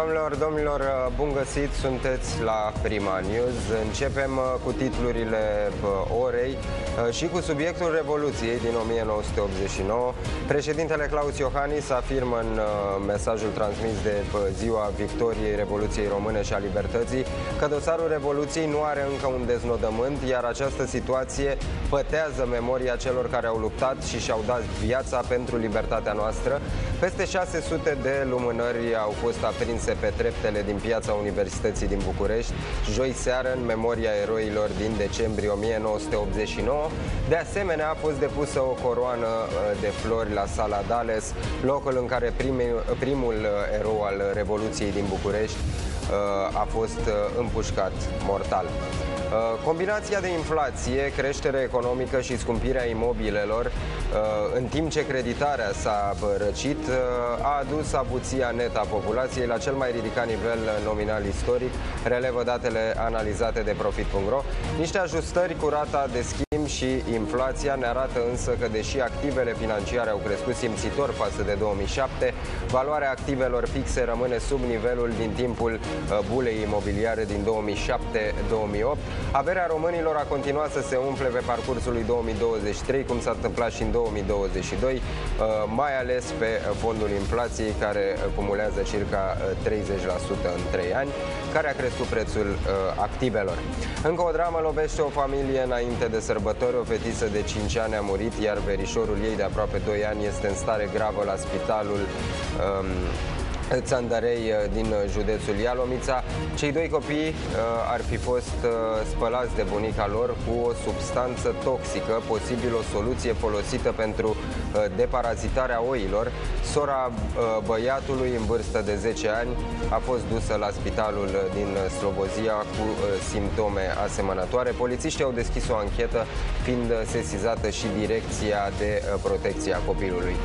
Doamnelor, domnilor, bun găsit, sunteți la Prima News. Începem uh, cu titlurile uh, orei uh, și cu subiectul Revoluției din 1989. Președintele Claus Iohannis afirmă în mesajul transmis de ziua victoriei Revoluției Române și a Libertății că dosarul Revoluției nu are încă un deznodământ, iar această situație pătează memoria celor care au luptat și și-au dat viața pentru libertatea noastră. Peste 600 de lumânări au fost aprinse pe treptele din piața Universității din București, joi seară în memoria eroilor din decembrie 1989. De asemenea, a fost depusă o coroană uh, de flori la Sala Dales, locul în care primul uh, erou al Revoluției din București uh, a fost împușcat mortal. Uh, combinația de inflație, creștere economică și scumpirea imobilelor, uh, în timp ce creditarea s-a răcit, uh, a adus avuția netă a populației la cel mai ridicat nivel nominal istoric, relevă datele analizate de Profit.ro. Niște ajustări cu rata de schimb și inflația ne arată însă că deși activele financiare au crescut simțitor față de 2007, valoarea activelor fixe rămâne sub nivelul din timpul bulei imobiliare din 2007-2008. Averea românilor a continuat să se umple pe parcursul lui 2023, cum s-a întâmplat și în 2022, uh, mai ales pe fondul inflației, care cumulează circa 30% uh, în 3 ani, care a crescut prețul uh, activelor. Încă o dramă lovește o familie înainte de sărbători. O fetiță de 5 ani a murit, iar verișorul ei de aproape 2 ani este în stare gravă la spitalul um, Țandărei uh, din uh, județul Ialomița. Cei doi copii uh, ar fi fost spălați de bunica lor cu o substanță toxică, posibil o soluție folosită pentru deparazitarea oilor. Sora băiatului în vârstă de 10 ani a fost dusă la spitalul din Slobozia cu simptome asemănătoare. Polițiștii au deschis o anchetă, fiind sesizată și direcția de protecție a copilului.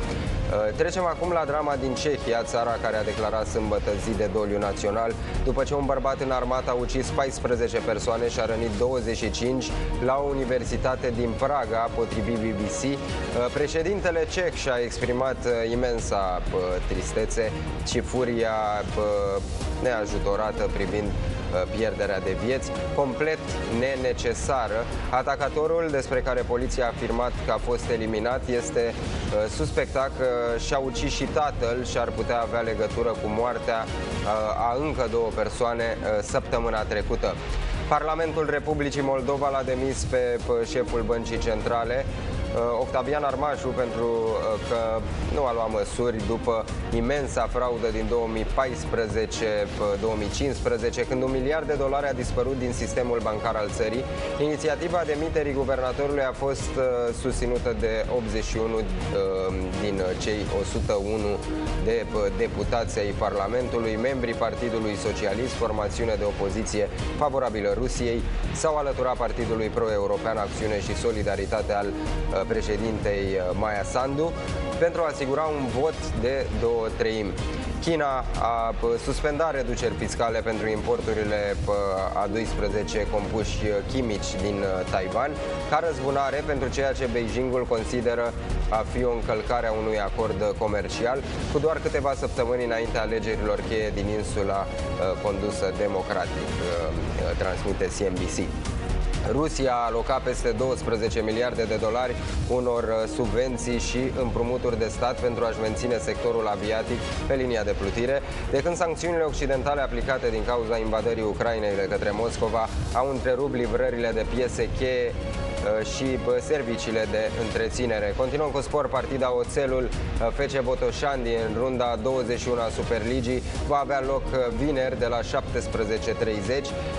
Uh, trecem acum la drama din Cehia, țara care a declarat sâmbătă zi de doliu național, după ce un bărbat în armată a ucis 14 persoane și a rănit 25 la o universitate din Praga, potrivit BBC. Uh, președintele ceh și-a exprimat uh, imensa tristețe și furia neajutorată privind Uh, pierderea de vieți, complet nenecesară. Atacatorul, despre care poliția a afirmat că a fost eliminat, este uh, suspectat că și-a ucis și tatăl și ar putea avea legătură cu moartea uh, a încă două persoane săptămâna trecută. Parlamentul Republicii Moldova l-a demis pe șeful Băncii Centrale Uh, Octavian Armașu pentru uh, că nu a luat măsuri după imensa fraudă din 2014-2015, când un miliard de dolari a dispărut din sistemul bancar al țării. Inițiativa demiterii guvernatorului a fost uh, susținută de 81 din cei 101 de deputați ai Parlamentului, membrii Partidului Socialist, formațiune de opoziție favorabilă Rusiei, s-au alăturat Partidului Pro-European Acțiune și Solidaritate al președintei uh, Maia Sandu pentru a asigura un vot de două treimi. China a suspendat reduceri fiscale pentru importurile a 12 compuși chimici din uh, Taiwan ca răzbunare pentru ceea ce Beijingul consideră a fi o încălcare a unui acord comercial cu doar câteva săptămâni înainte alegerilor cheie din insula uh, condusă democratic, transmite CNBC. Rusia a alocat peste 12 miliarde de dolari unor uh, subvenții și împrumuturi de stat pentru a-și menține sectorul aviatic pe linia de plutire, de când sancțiunile occidentale aplicate din cauza invadării Ucrainei de către Moscova au întrerupt livrările de piese cheie Uh, și serviciile de întreținere. Continuăm cu sport, partida Oțelul uh, FC Botoșani în runda 21 a Superligii va avea loc uh, vineri de la 17.30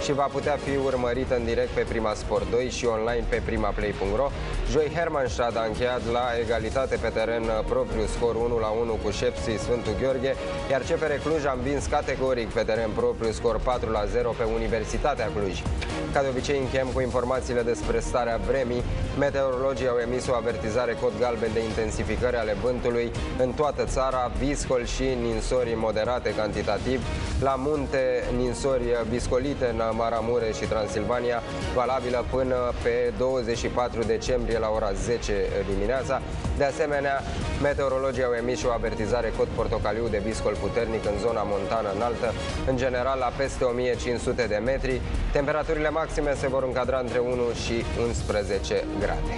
și va putea fi urmărită în direct pe Prima Sport 2 și online pe primaplay.ro. Joi Hermannstad a încheiat la egalitate pe teren propriu scor 1 la 1 cu Șepsi Sfântul Gheorghe, iar CFR Cluj a învins categoric pe teren propriu scor 4 la 0 pe Universitatea Cluj. Ca de obicei încheiem cu informațiile despre starea vremii vremii, meteorologii au emis o avertizare cod galben de intensificări ale vântului în toată țara, viscol și ninsori moderate cantitativ, la munte ninsori viscolite în Maramureș și Transilvania, valabilă până pe 24 decembrie la ora 10 dimineața. De asemenea, meteorologii au emis și o avertizare cod portocaliu de viscol puternic în zona montană înaltă, în general la peste 1500 de metri. Temperaturile maxime se vor încadra între 1 și 11 grade.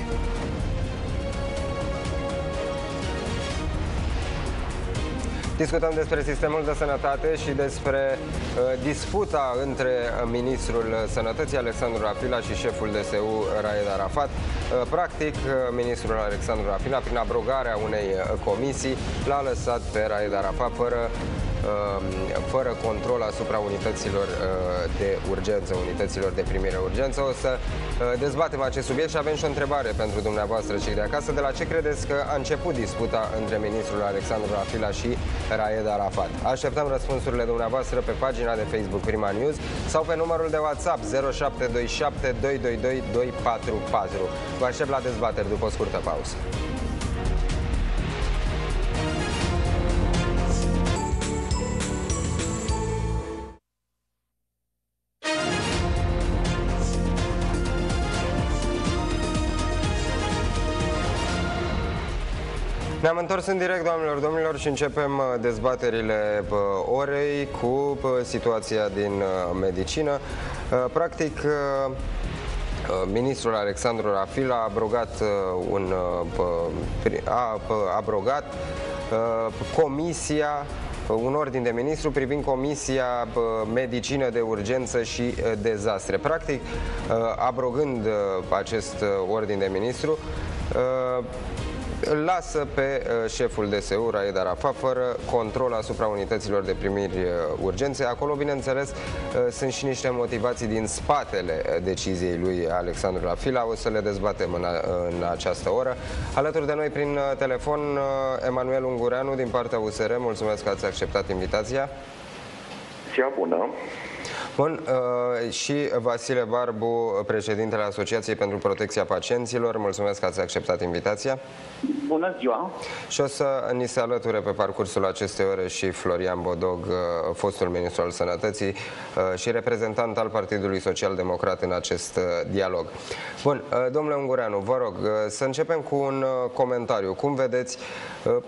Discutăm despre sistemul de sănătate și despre uh, disputa între ministrul sănătății Alexandru Rafila și șeful DSU Raed Arafat. Uh, practic, uh, ministrul Alexandru Rafila, prin abrogarea unei uh, comisii, l-a lăsat pe Raed Arafat fără Um, fără control asupra unităților uh, de urgență, unităților de primire urgență. O să uh, dezbatem acest subiect și avem și o întrebare pentru dumneavoastră cei de acasă. De la ce credeți că a început disputa între ministrul Alexandru Rafila și Raed Arafat? Așteptăm răspunsurile dumneavoastră pe pagina de Facebook Prima News sau pe numărul de WhatsApp 0727 222 244. Vă aștept la dezbateri după o scurtă pauză. Întors în direct, doamnelor, domnilor, și începem uh, dezbaterile uh, orei cu uh, situația din medicină. Practic, ministrul Alexandru Rafil a abrogat un a abrogat comisia un ordin de ministru privind Comisia Medicină de Urgență și Dezastre. Practic, abrogând acest ordin de ministru, îl lasă pe uh, șeful DSU, Raed Arafat, fără control asupra unităților de primiri uh, urgențe. Acolo, bineînțeles, uh, sunt și niște motivații din spatele deciziei lui Alexandru Rafila. O să le dezbatem în, în această oră. Alături de noi, prin telefon, Emanuel Ungureanu, din partea USR. Mulțumesc că ați acceptat invitația. Ziua bună! Bun, uh, și Vasile Barbu, președintele Asociației pentru Protecția Pacienților, mulțumesc că ați acceptat invitația. Bună ziua! Și o să ni se alăture pe parcursul acestei ore și Florian Bodog, uh, fostul ministru al Sănătății uh, și reprezentant al Partidului Social Democrat în acest dialog. Bun, domnule Ungureanu, vă rog să începem cu un comentariu. Cum vedeți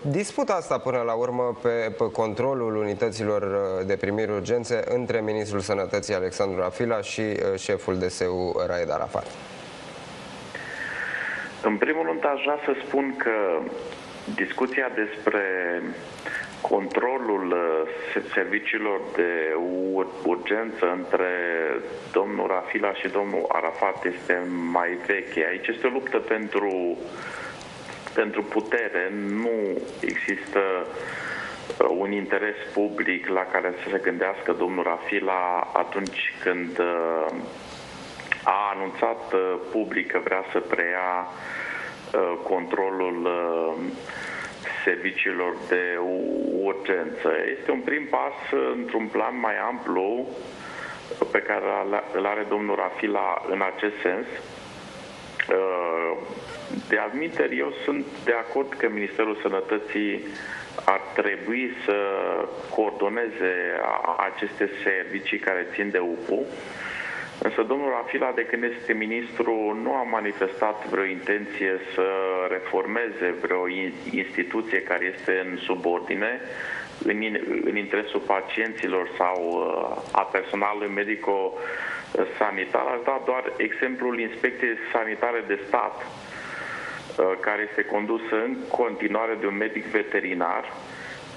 disputa asta până la urmă pe, pe controlul unităților de primiri urgențe între Ministrul Sănătății Sănătății Alexandru Afila și uh, șeful DSU Raed Arafat? În primul rând aș vrea să spun că discuția despre controlul uh, serviciilor de urgență între domnul Rafila și domnul Arafat este mai veche. Aici este o luptă pentru, pentru putere, nu există un interes public la care să se gândească domnul Rafila atunci când uh, a anunțat uh, public că vrea să preia uh, controlul serviciilor de urgență. Este un prim pas într-un plan mai amplu pe care îl are domnul Rafila în acest sens. De adminteri, eu sunt de acord că Ministerul Sănătății ar trebui să coordoneze aceste servicii care țin de UPU, însă domnul Rafila, de când este ministru, nu a manifestat vreo intenție să reformeze vreo instituție care este în subordine, în, în interesul pacienților sau uh, a personalului medico-sanitar. Aș da doar exemplul Inspecției Sanitare de Stat, Uh, care este condusă în continuare de un medic veterinar,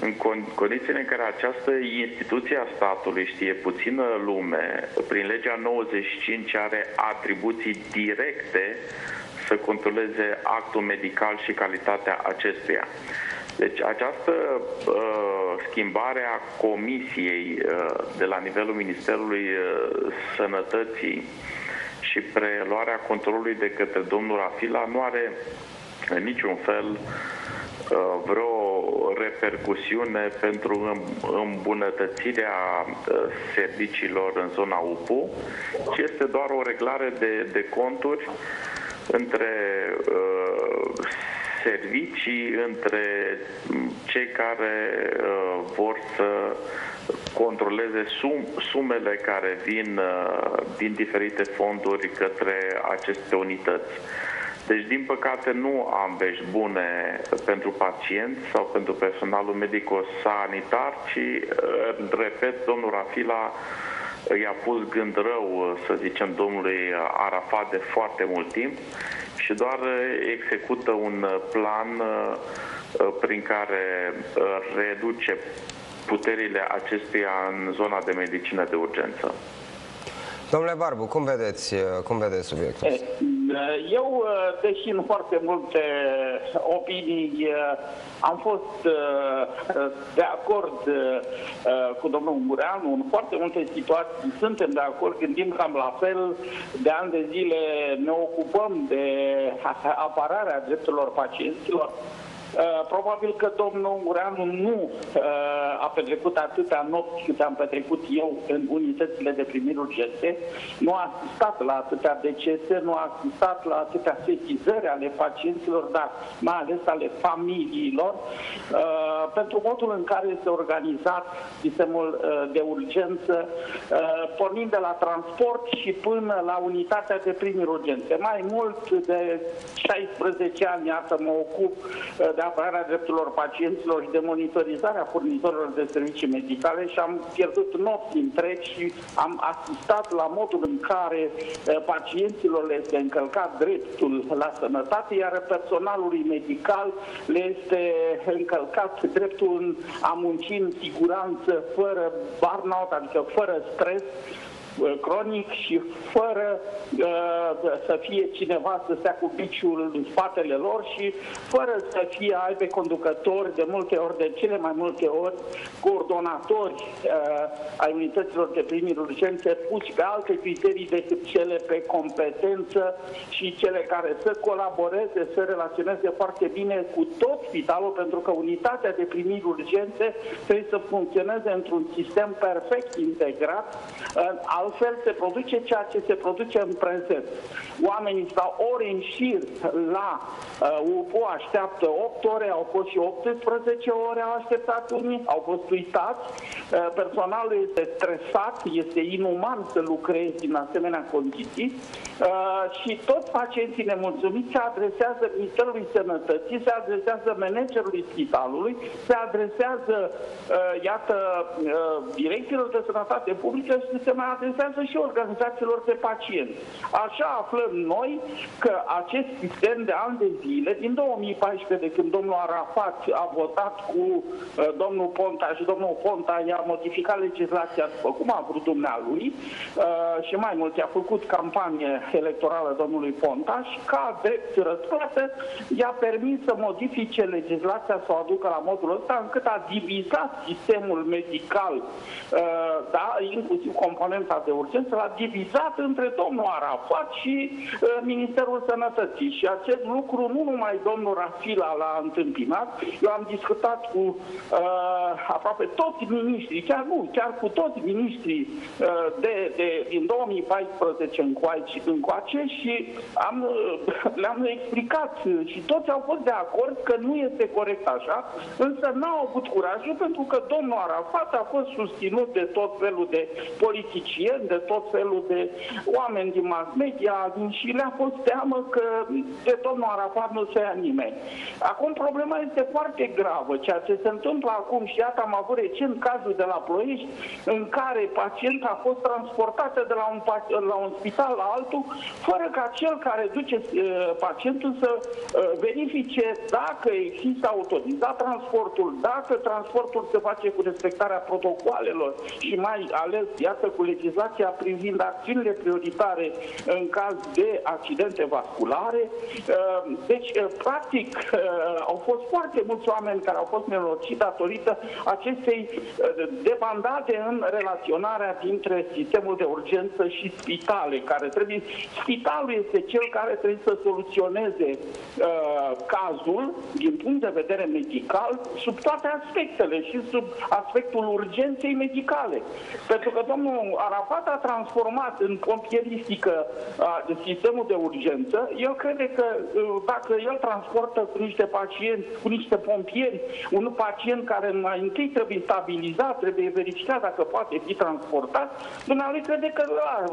în condițiile în care această instituție a statului știe puțină lume, prin legea 95 are atribuții directe să controleze actul medical și calitatea acestuia. Deci această uh, schimbare a comisiei uh, de la nivelul Ministerului uh, Sănătății și preluarea controlului de către domnul Rafila nu are în niciun fel uh, vreo repercusiune pentru îmbunătățirea uh, serviciilor în zona UPU, ci este doar o reglare de, de conturi între uh, servicii, între cei care uh, vor să controleze sum, sumele care vin uh, din diferite fonduri către aceste unități. Deci, din păcate, nu am vești bune pentru pacienți sau pentru personalul medico-sanitar, ci, uh, repet, domnul Rafila i-a pus gând rău, uh, să zicem, domnului Arafat de foarte mult timp și doar execută un plan prin care reduce puterile acestuia în zona de medicină de urgență. Domnule Barbu, cum vedeți, cum vedeți subiectul? Eh, eu, deși în foarte multe opinii am fost de acord cu domnul Ungureanu, în foarte multe situații. Suntem de acord, gândim cam la fel, de ani de zile ne ocupăm de apărarea drepturilor pacienților, Uh, probabil că domnul Ureanu nu uh, a petrecut atâtea nopți cât am petrecut eu în unitățile de primiri urgente, nu a asistat la atâtea decese, nu a asistat la atâtea sechizări ale pacienților, dar mai ales ale familiilor, uh, pentru modul în care este organizat sistemul de urgență, pornind de la transport și până la unitatea de primiri urgente. Mai mult de 16 ani, iată, mă ocup de apărarea drepturilor pacienților și de monitorizarea furnizorilor de servicii medicale și am pierdut nopți întregi și am asistat la modul în care eh, pacienților le este încălcat dreptul la sănătate, iar personalului medical le este încălcat dreptul a munci în siguranță, fără burnout, adică fără stres, Uh, cronic și fără uh, să fie cineva să stea cu piciul în spatele lor și fără să fie aibă conducători, de multe ori, de cele mai multe ori, coordonatori uh, ai unităților de primiri urgențe puși pe alte criterii decât cele pe competență și cele care să colaboreze, să relaționeze foarte bine cu tot spitalul, pentru că unitatea de primiri urgențe trebuie să funcționeze într-un sistem perfect integrat, uh, altfel se produce ceea ce se produce în prezent. Oamenii stau ori în șir la uh, UPO, așteaptă 8 ore, au fost și 18 ore, au așteptat unii, au fost uitați, uh, personalul este stresat, este inuman să lucrezi în asemenea condiții uh, și toți pacienții nemulțumiți se adresează Ministerului Sănătății, se adresează managerului spitalului, se adresează, uh, iată, uh, direcțiilor de sănătate publică și se mai adresează adresează și organizațiilor de pacienți. Așa aflăm noi că acest sistem de ani de zile, din 2014, de când domnul Arafat a votat cu uh, domnul Ponta și domnul Ponta i-a modificat legislația după cum a vrut dumnealui uh, și mai mult i-a făcut campanie electorală domnului Ponta și ca drept răsplată i-a permis să modifice legislația, să o aducă la modul ăsta încât a divizat sistemul medical, uh, da, inclusiv componenta de urgență l-a divizat între domnul Arafat și uh, Ministerul Sănătății. Și acest lucru nu numai domnul Rafila l-a întâmpinat, eu am discutat cu uh, aproape toți miniștrii, chiar nu, chiar cu toți miniștrii uh, de, de, din 2014 încoace, încoace și am, uh, le-am explicat și toți au fost de acord că nu este corect așa, însă n-au avut curajul pentru că domnul Arafat a fost susținut de tot felul de politicieni, de tot felul de oameni din mass media și le-a fost teamă că de domnul Arafat nu se ia nimeni. Acum problema este foarte gravă. Ceea ce se întâmplă acum și iată am avut recent cazul de la Ploiești în care pacienta a fost transportată de la un, la un spital la altul fără ca cel care duce uh, pacientul să uh, verifice dacă există autorizat transportul, dacă transportul se face cu respectarea protocoalelor și mai ales, iată, cu legislația legislația privind acțiunile prioritare în caz de accidente vasculare. Uh, deci, uh, practic, uh, au fost foarte mulți oameni care au fost nenorociți datorită acestei debandate în relaționarea dintre sistemul de urgență și spitale, care trebuie, spitalul este cel care trebuie să soluționeze uh, cazul din punct de vedere medical sub toate aspectele și sub aspectul urgenței medicale. Pentru că domnul Arafat Arafat a transformat în pompieristică a, sistemul de urgență, el crede că dacă el transportă cu niște pacienți, cu niște pompieri, un pacient care mai întâi trebuie stabilizat, trebuie verificat dacă poate fi transportat, dumnealui crede că da,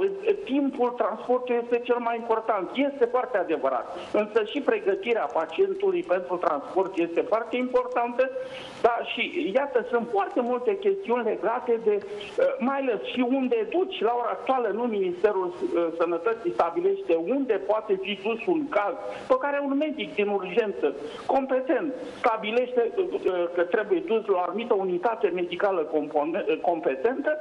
timpul transportului este cel mai important. Este foarte adevărat. Însă și pregătirea pacientului pentru transport este foarte importantă, da, și iată, sunt foarte multe chestiuni legate de, uh, mai ales și unde duci, la ora actuală nu Ministerul uh, Sănătății stabilește unde poate fi dus un caz pe care un medic din urgență competent stabilește uh, că trebuie dus la o anumită unitate medicală competentă,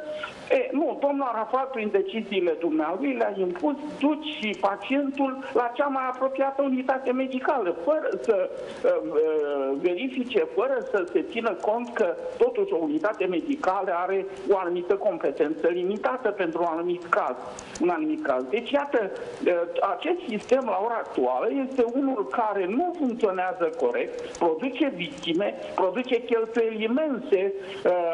e, nu, domnul Arafat, prin deciziile dumnealui, le-a impus, duci și pacientul la cea mai apropiată unitate medicală, fără să uh, verifice, fără să se țină cont că totuși o unitate medicală are o anumită competență limitată pentru un anumit caz. Un anumit caz. Deci, iată, acest sistem la ora actuală este unul care nu funcționează corect, produce victime, produce cheltuieli imense,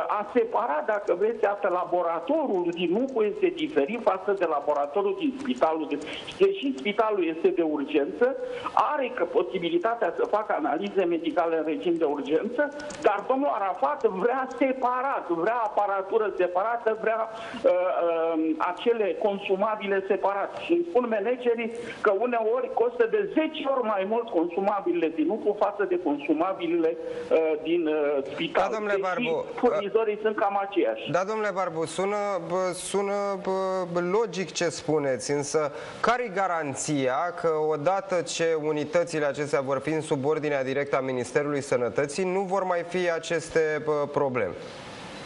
a separat, dacă vreți, iată, laboratorul din UPU este diferit față de laboratorul din spitalul. De... Deși spitalul este de urgență, are că posibilitatea să facă analize medicale în regim de urgență, dar domnul Arafat vrea separat, vrea aparatură separată, vrea uh, uh, acele consumabile separate. Și îmi spun managerii că uneori costă de 10 ori mai mult consumabilele din UPU față de consumabilele uh, din uh, spital. Da, domnule Barbu. Furnizorii uh, sunt cam aceiași. Da, domnule Barbu, sună, bă, sună bă, logic ce spuneți, însă care e garanția că odată ce unitățile acestea vor fi în subordinea directă a Ministerului Sănătății, nu vor mai fi aceste probleme?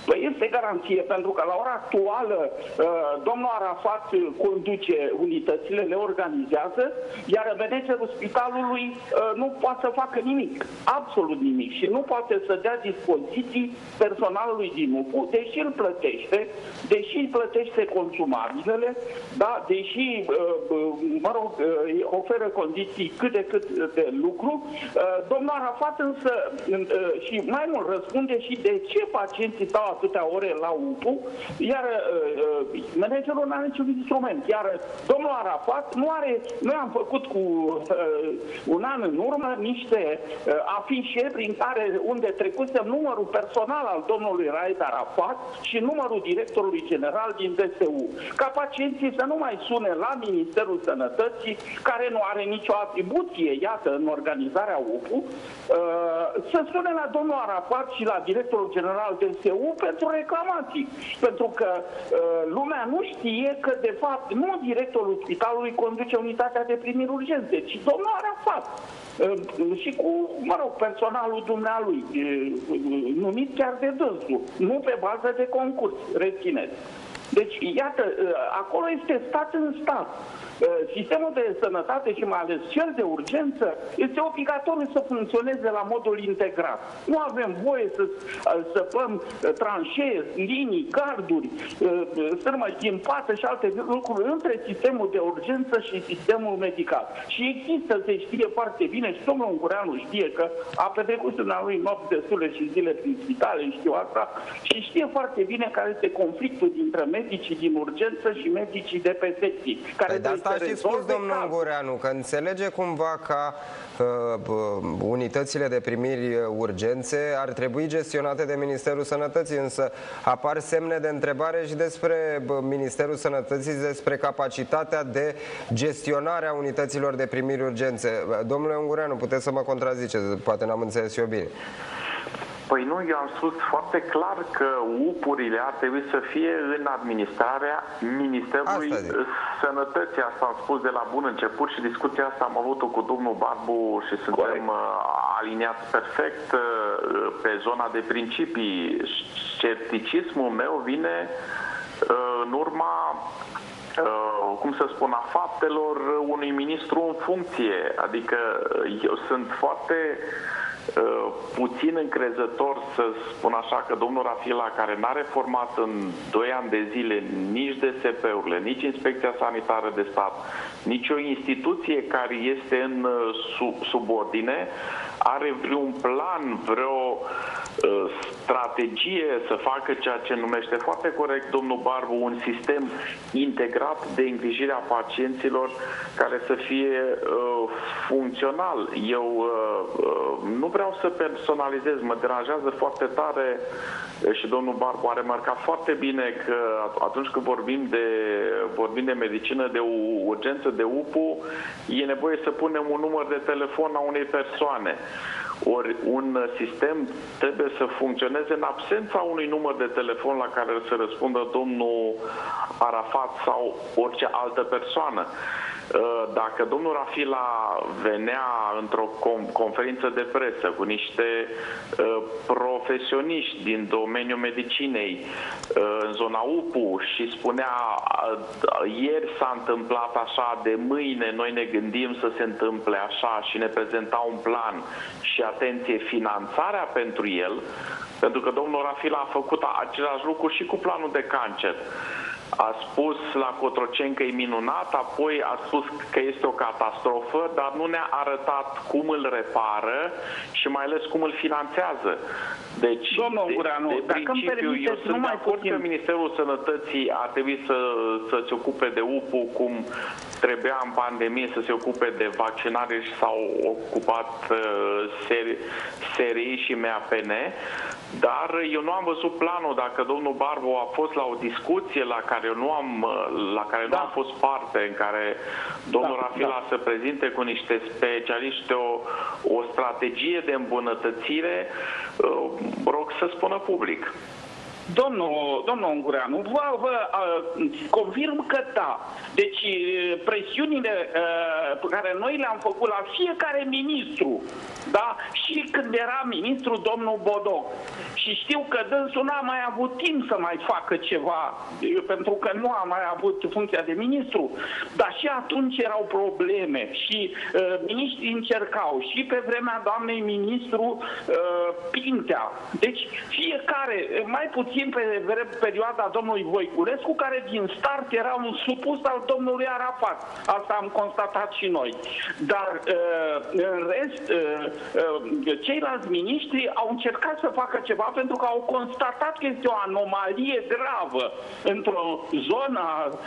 Păi este garanție, pentru că la ora actuală uh, domnul Arafat conduce unitățile, le organizează, iar managerul spitalului uh, nu poate să facă nimic, absolut nimic și nu poate să dea dispoziții personalului din UPU, deși îl plătește, deși îl plătește consumabilele, da, deși, uh, mă rog, oferă condiții cât de cât de lucru, domnul Arafat însă și mai mult răspunde și de ce pacienții stau atâtea ore la UPU, iar uh, uh, managerul nu are niciun instrument. Iar domnul Arafat nu are, noi am făcut cu uh, un an în urmă niște uh, afișe prin care unde trecusem numărul personal al domnului Raed Arafat și numărul directorului general din DSU. Ca pacienții să nu mai sune la Ministerul Sănătății, care nu are nicio atribuție, iată, în organizarea UPU, uh, să sune la domnul Arafat și la directorul general DSU pentru reclamații. Pentru că uh, lumea nu știe că, de fapt, nu directorul spitalului conduce unitatea de primiri urgențe, ci domnul Arafat. Uh, și cu, mă rog, personalul dumnealui, uh, numit chiar de dânsul, nu pe bază de concurs, rețineți. Deci, iată, uh, acolo este stat în stat. Uh, sistemul de sănătate și mai ales cel de urgență este obligatoriu să funcționeze la modul integrat. Nu avem voie să uh, săpăm tranșee, linii, garduri, sârmă pată și alte lucruri între sistemul de urgență și sistemul medical. Și există, se știe foarte bine, și domnul Ungureanu știe că a petrecut în lui nopți destule și zile prin spitale, știu asta, și știe foarte bine care este conflictul dintre medicii din urgență și medicii de pe secții. Care păi de asta și spus domnul Ungureanu, că înțelege cumva ca uh, unitățile de primiri urgențe ar trebui gestionate de Ministerul Sănătății, însă apar semne de întrebare și despre Ministerul Sănătății, despre capacitatea de gestionare a unităților de primiri urgențe. Domnule Ungureanu, puteți să mă contraziceți, poate n-am înțeles eu bine. Păi nu, eu am spus foarte clar că UPUrile ar trebui să fie în administrarea Ministerului Sănătății. Asta am spus de la bun început și discuția asta am avut-o cu domnul Barbu și suntem Corect. Uh, aliniați perfect uh, pe zona de principii. Scepticismul meu vine uh, în urma cum să spun, a faptelor unui ministru în funcție. Adică eu sunt foarte Uh, puțin încrezător să spun așa că domnul Rafila, care n-a reformat în 2 ani de zile nici DSP-urile, nici Inspecția Sanitară de Stat, nici o instituție care este în uh, subordine, are vreun plan, vreo uh, strategie să facă ceea ce numește foarte corect domnul Barbu, un sistem integrat de îngrijire a pacienților care să fie uh, funcțional. Eu uh, uh, nu vreau să personalizez, mă deranjează foarte tare și domnul Barbu a remarcat foarte bine că atunci când vorbim de, vorbim de medicină de urgență, de UPU, e nevoie să punem un număr de telefon a unei persoane. Ori un sistem trebuie să funcționeze în absența unui număr de telefon la care să răspundă domnul Arafat sau orice altă persoană. Uh, dacă domnul Rafila venea într-o conferință de presă cu niște uh, profesioniști din domeniul medicinei uh, în zona UPU și spunea ieri s-a întâmplat așa, de mâine noi ne gândim să se întâmple așa și ne prezenta un plan și atenție, finanțarea pentru el, pentru că domnul Rafila a făcut același lucru și cu planul de cancer a spus la Cotroceni că e minunat, apoi a spus că este o catastrofă, dar nu ne-a arătat cum îl repară și mai ales cum îl finanțează. Deci, Domnul de, Ureanu, de principiu, eu sunt de acord că Ministerul Sănătății ar trebui să, să se ocupe de UPU cum trebuia în pandemie să se ocupe de vaccinare și s-au ocupat uh, SRI și MAPN, dar eu nu am văzut planul dacă domnul Barbu a fost la o discuție la care nu am, la care da. nu am fost parte, în care domnul da, Rafila da. să prezinte cu niște specialiști o, o strategie de îmbunătățire, uh, rog să spună public. Domnul, domnul Ungureanu, vă, vă uh, confirm că da. Deci presiunile uh, pe care noi le-am făcut la fiecare ministru, da? și când era ministru domnul Bodoc, și știu că dânsul n-a mai avut timp să mai facă ceva, pentru că nu a mai avut funcția de ministru, dar și atunci erau probleme și uh, miniștrii încercau și pe vremea doamnei ministru uh, Pintea. Deci fiecare, mai puțin pe perioada domnului Voiculescu, care din start era un supus al domnului Arafat. Asta am constatat și noi. Dar uh, în rest, uh, uh, ceilalți miniștri au încercat să facă ceva pentru că au constatat că este o anomalie gravă într-o zonă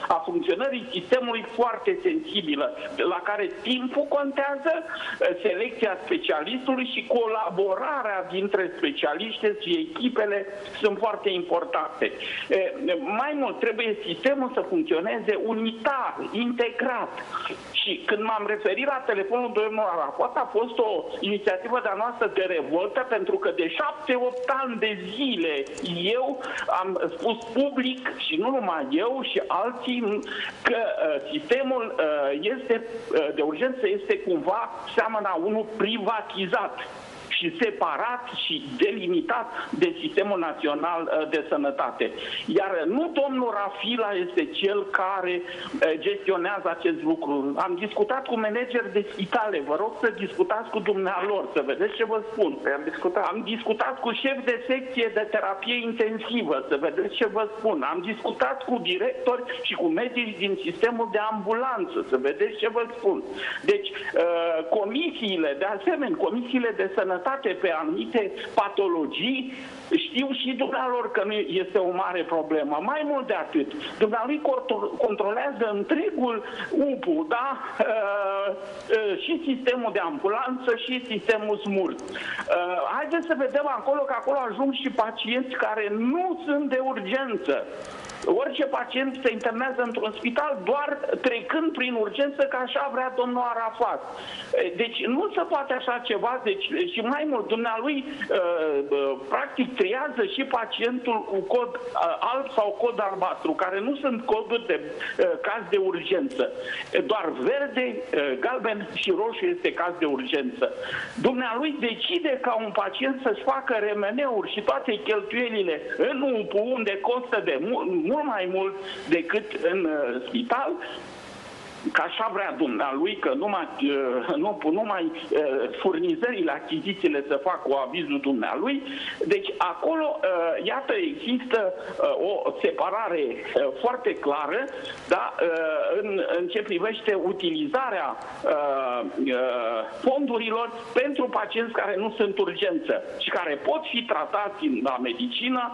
a funcționării sistemului foarte sensibilă, la care timpul contează, selecția specialistului și colaborarea dintre specialiști și echipele sunt foarte importante. Mai mult, trebuie sistemul să funcționeze unitar, integrat. Și când m-am referit la telefonul domnului Arafat, a fost o inițiativă de-a noastră de revoltă, pentru că de șapte-opt ani de zile eu am spus public, și nu numai eu, și alții, că uh, sistemul uh, este, uh, de urgență este cumva seamănă unul privatizat și separat și delimitat de Sistemul Național uh, de Sănătate. Iar nu domnul Rafila este cel care uh, gestionează acest lucru. Am discutat cu manageri de spitale, vă rog să discutați cu dumnealor, să vedeți ce vă spun. Păi am discutat. Am discutat cu șef de secție de terapie intensivă, să vedeți ce vă spun. Am discutat cu directori și cu medici din sistemul de ambulanță, să vedeți ce vă spun. Deci, uh, comisiile, de asemenea, comisiile de sănătate sănătate pe anumite patologii, știu și dumnealor că nu este o mare problemă. Mai mult de atât, dumnealui controlează întregul UPU, da? Uh, uh, și sistemul de ambulanță și sistemul SMUR. Uh, haideți să vedem acolo că acolo ajung și pacienți care nu sunt de urgență. Orice pacient se internează într-un spital doar trecând prin urgență, că așa vrea domnul Arafat. Deci nu se poate așa ceva, deci și mai mult, dumnealui practic triază și pacientul cu cod alb sau cod albastru, care nu sunt coduri de caz de urgență. Doar verde, galben și roșu este caz de urgență. Dumnealui decide ca un pacient să-și facă remeneuri și toate cheltuielile în UPU, unde costă de mult mult mai mult decât în uh, spital, că așa vrea dumnealui, că numai, uh, nu, numai uh, furnizările, achizițiile să fac cu avizul dumnealui. Deci acolo, uh, iată, există o separare foarte clară da, în, în ce privește utilizarea fondurilor pentru pacienți care nu sunt urgență și care pot fi tratați la medicină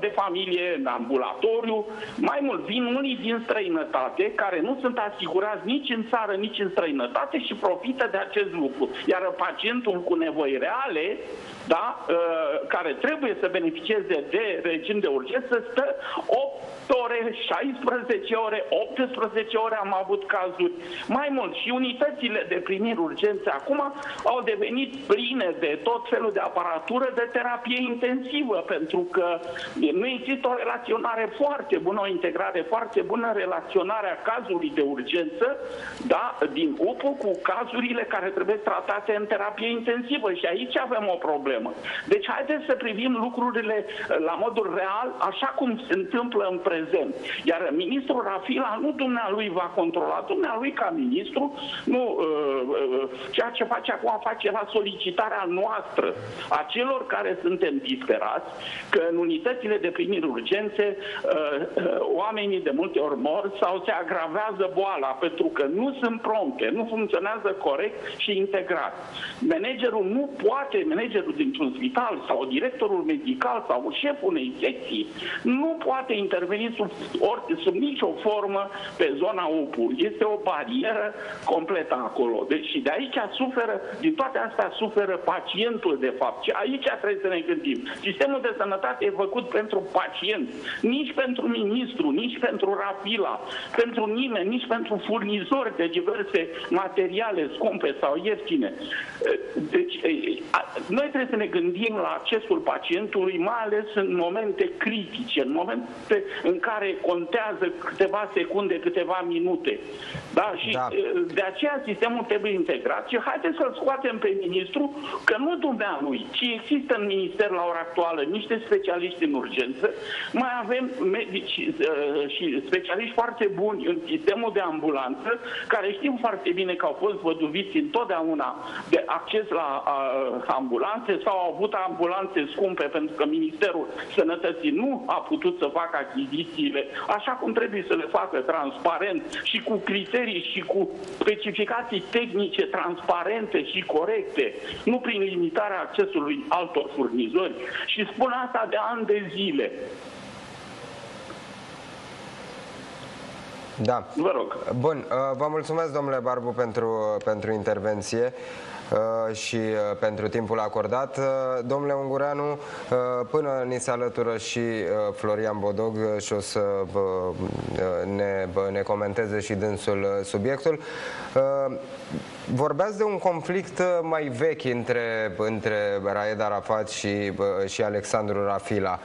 de familie, în ambulatoriu. Mai mult, vin unii din străinătate care nu sunt asigurați asigurați nici în țară, nici în străinătate și profită de acest lucru. Iar pacientul cu nevoi reale da, uh, care trebuie să beneficieze de regim de urgență, stă 8 ore, 16 ore, 18 ore am avut cazuri. Mai mult, și unitățile de primiri urgențe acum au devenit pline de tot felul de aparatură de terapie intensivă, pentru că nu există o relaționare foarte bună, o integrare foarte bună în relaționarea cazului de urgență da, din UPU cu cazurile care trebuie tratate în terapie intensivă. Și aici avem o problemă problemă. Deci haideți să privim lucrurile uh, la modul real, așa cum se întâmplă în prezent. Iar ministrul Rafila, nu dumnealui va controla, dumnealui ca ministru, nu uh, uh, ceea ce face acum face la solicitarea noastră a celor care suntem disperați, că în unitățile de primiri urgențe oamenii de multe ori mor sau se agravează boala pentru că nu sunt prompte, nu funcționează corect și integrat. Managerul nu poate, managerul din dintr-un spital sau directorul medical sau șeful unei secții nu poate interveni sub, ori, sub nicio formă pe zona UPU. Este o barieră completă acolo. Deci și de aici suferă, din toate astea suferă pacientul de fapt. Și aici trebuie să ne gândim. Sistemul de sănătate e făcut pentru pacient, nici pentru ministru, nici pentru Rafila, pentru nimeni, nici pentru furnizori de diverse materiale scumpe sau ieftine. Deci, noi trebuie să ne gândim la accesul pacientului, mai ales în momente critice, în momente în care contează câteva secunde, câteva minute. Da? Și da. de aceea sistemul trebuie integrat și haideți să-l scoatem pe ministru, că nu dumnealui, ci există în minister la ora actuală niște specialiști în urgență, mai avem medici și specialiști foarte buni în sistemul de ambulanță, care știm foarte bine că au fost văduviți întotdeauna de acces la ambulanțe sau au avut ambulanțe scumpe pentru că Ministerul Sănătății nu a putut să facă achizițiile așa cum trebuie să le facă transparent și cu criterii și cu specificații tehnice transparente și corecte, nu prin limitarea accesului altor furnizori. Și spun asta de ani de zile. Da. Vă rog. Bun, uh, vă mulțumesc, domnule Barbu, pentru, pentru intervenție. Uh, și uh, pentru timpul acordat. Uh, domnule Ungureanu, până ni se alătură și Florian Bodog și o să ne, ne comenteze și dânsul subiectul. Vorbeați de un conflict mai vechi între, între Raed Arafat și, și Alexandru Rafila.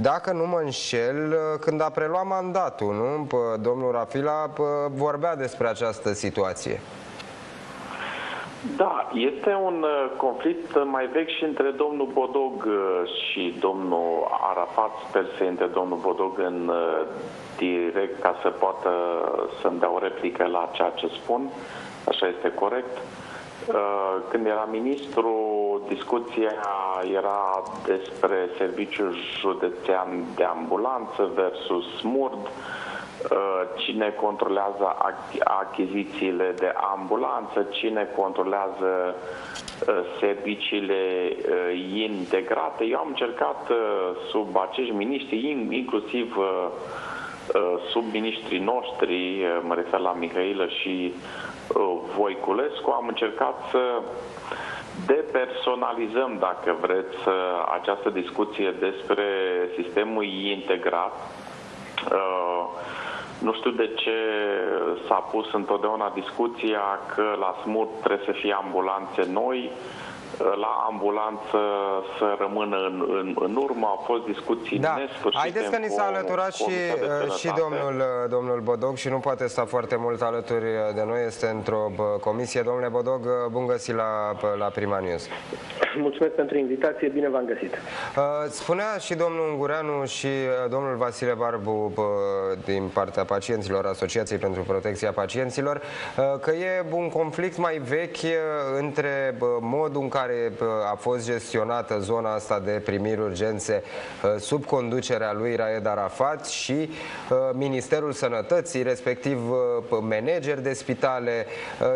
Dacă nu mă înșel, când a preluat mandatul, nu? Domnul Rafila vorbea despre această situație. Da, este un uh, conflict mai vechi și între domnul Bodog uh, și domnul Arafat. Sper să intre domnul Bodog în uh, direct ca să poată să-mi dea o replică la ceea ce spun. Așa este corect. Când era ministru, discuția era despre serviciul județean de ambulanță versus SMURD Uh, cine controlează achizițiile de ambulanță, cine controlează uh, serviciile uh, integrate. Eu am încercat sub acești miniștri, inclusiv sub miniștrii noștri, mă refer la Mihailă și Voiculescu, am încercat să depersonalizăm, dacă vreți, această discuție despre sistemul integrat. Nu știu de ce s-a pus întotdeauna discuția că la SMUT trebuie să fie ambulanțe noi, la ambulanță să rămână în, în, în urmă. Au fost discuții da. nesfârșite. Haideți că ni s-a alăturat și, uh, și domnul, uh, domnul Bodog și nu poate sta foarte mult alături de noi. Este într-o comisie. Domnule Bodog, bun găsit la, la Prima News. Mulțumesc pentru invitație, bine v-am găsit. Spunea și domnul Ungureanu și domnul Vasile Barbu din partea pacienților, Asociației pentru Protecția Pacienților, că e un conflict mai vechi între modul în care care a fost gestionată zona asta de primiri urgențe sub conducerea lui Raed Arafat și Ministerul Sănătății, respectiv manageri de spitale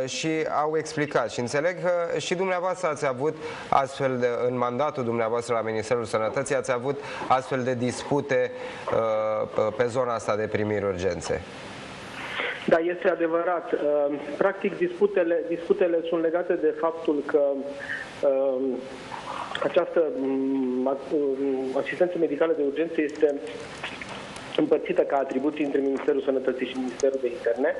și au explicat. Și înțeleg că și dumneavoastră ați avut astfel de, în mandatul dumneavoastră la Ministerul Sănătății, ați avut astfel de dispute pe zona asta de primiri urgențe. Da, este adevărat. Practic, disputele, disputele sunt legate de faptul că Ehm, această mm, mm, asistență medicală de urgență este împărțită ca atribuții între Ministerul Sănătății și Ministerul de Interne,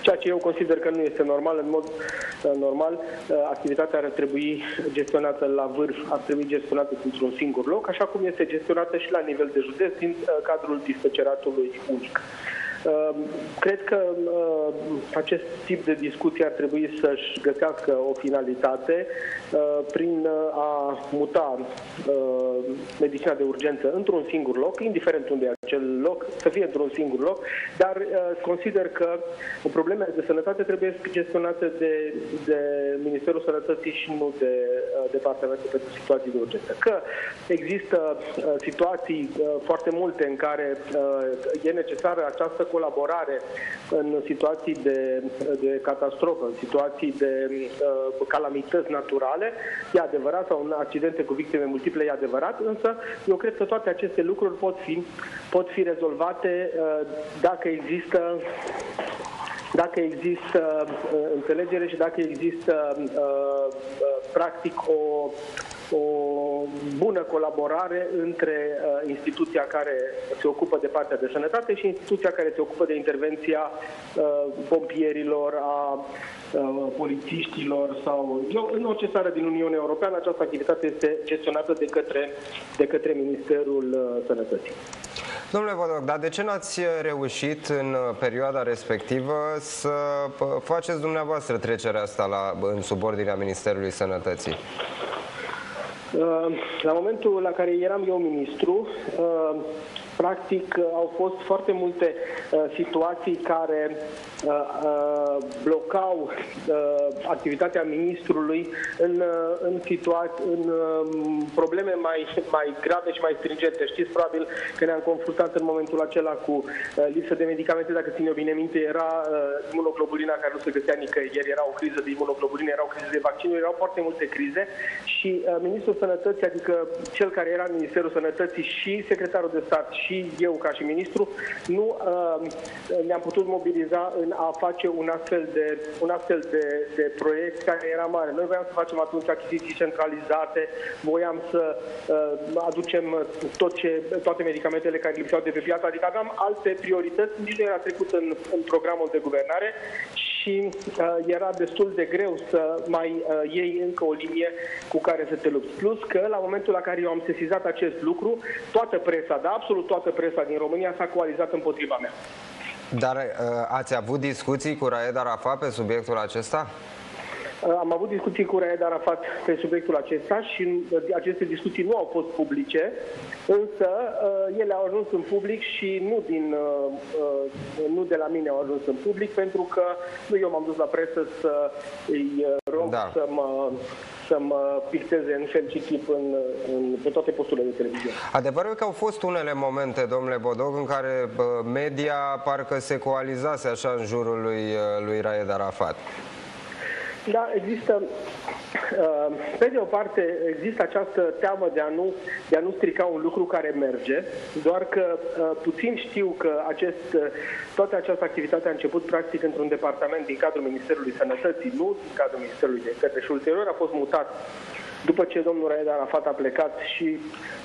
ceea ce eu consider că nu este normal. În mod uh, normal, uh, activitatea ar trebui gestionată la vârf, ar trebui gestionată într-un singur loc, așa cum este gestionată și la nivel de județ din uh, cadrul dispeceratului unic. Ehm, cred că ehm, acest tip de discuție ar trebui să-și găsească o finalitate ehm, prin a muta medicina de urgență într-un singur loc, indiferent unde e acel loc, să fie într-un singur loc, dar consider că problemele de sănătate trebuie gestionate de, de Ministerul Sănătății și nu de Departamentul pentru Situații de Urgență. Că există situații foarte multe în care e necesară această colaborare în situații de, de catastrofă, în situații de uh, calamități naturale, e adevărat, sau în accidente cu victime multiple, e adevărat, însă eu cred că toate aceste lucruri pot fi, pot fi rezolvate uh, dacă există dacă există uh, înțelegere și dacă există uh, uh, practic o o bună colaborare între uh, instituția care se ocupă de partea de sănătate și instituția care se ocupă de intervenția uh, pompierilor, a uh, polițiștilor sau eu, în orice țară din Uniunea Europeană această activitate este gestionată de către, de către Ministerul uh, Sănătății. Domnule Vodoc, dar de ce n-ați reușit în uh, perioada respectivă să uh, faceți dumneavoastră trecerea asta la, în subordinea Ministerului Sănătății? La momentul la care eram eu ministru, uh, practic au fost foarte multe uh, situații care uh, blocau activitatea ministrului în, în, situa- în um, probleme mai, mai grave și mai stringente. Știți probabil că ne-am confruntat în momentul acela cu lipsă de medicamente, dacă ține bine minte, era imunoglobulina care nu se găsea nicăieri, era o criză de imunoglobulină, era o criză de vaccinuri, erau foarte multe crize. Și ministrul Sănătății, adică cel care era în Ministerul Sănătății și secretarul de stat și eu ca și ministru, nu uh, ne-am putut mobiliza în a face un astfel de, un astfel de, de proiect care era mare. Noi voiam să facem atunci achiziții centralizate, voiam să uh, aducem tot ce, toate medicamentele care lipseau de pe piață, adică aveam alte priorități, nici nu era trecut în, în programul de guvernare și uh, era destul de greu să mai uh, iei încă o linie cu care să te lupți. Plus că la momentul la care eu am sesizat acest lucru, toată presa, da, absolut toată presa din România s-a coalizat împotriva mea. Dar uh, ați avut discuții cu Raed Arafat pe subiectul acesta? Uh, am avut discuții cu Raed Arafat pe subiectul acesta și uh, aceste discuții nu au fost publice, însă uh, ele au ajuns în public și nu, din, nu de la mine au ajuns în public, pentru că nu eu m-am dus la presă să îi rog da. să mă să mă picteze în fel și chip în, în, pe toate posturile de televiziune. Adevărul că au fost unele momente, domnule Bodog, în care media parcă se coalizase așa în jurul lui, lui Raed Arafat. Da, există, uh, pe de o parte, există această teamă de a nu, de a nu strica un lucru care merge, doar că uh, puțin știu că acest, uh, toată această activitate a început practic într-un departament din cadrul Ministerului Sănătății, nu din cadrul Ministerului de Către și ulterior a fost mutat după ce domnul Raed Arafat a plecat și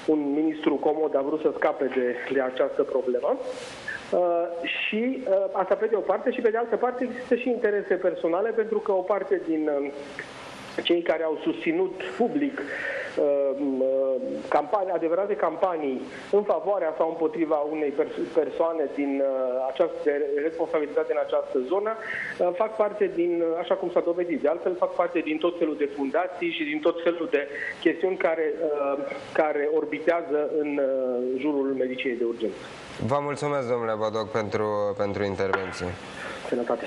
un ministru comod a vrut să scape de, de această problemă. Uh, și uh, asta pe de o parte și pe de altă parte există și interese personale pentru că o parte din uh, cei care au susținut public uh, uh, campanii, adevărate campanii în favoarea sau împotriva unei persoane din uh, această responsabilitate în această zonă, fac parte din, așa cum s-a dovedit, de altfel fac parte din tot felul de fundații și din tot felul de chestiuni care, care orbitează în jurul medicinei de urgență. Vă mulțumesc, domnule Badoc, pentru, pentru intervenție. Sănătate.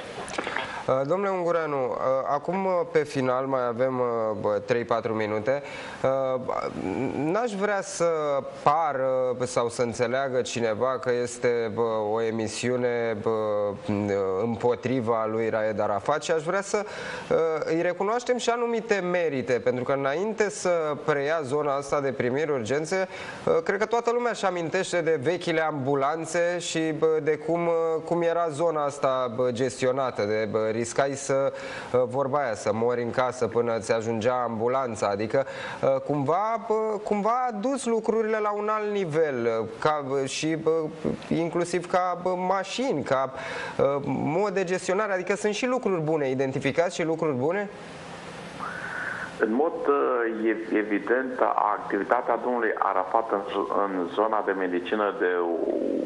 Uh, domnule Ungureanu, uh, acum uh, pe final mai avem 3-4 minute. N-aș vrea să pară sau să înțeleagă cineva că este o emisiune împotriva lui Raed Arafat și aș vrea să îi recunoaștem și anumite merite, pentru că înainte să preia zona asta de primiri urgențe, cred că toată lumea își amintește de vechile ambulanțe și de cum, cum era zona asta gestionată, de riscai să, uh, vorba aia, să mori în casă până ți ajungea ambulanța, adică uh, cumva, cumva a dus lucrurile la un alt nivel uh, ca, și inclusiv ca mașini, ca mod de gestionare, adică sunt și lucruri bune, identificați și lucruri bune? În mod evident, activitatea domnului Arafat în, în zona de medicină de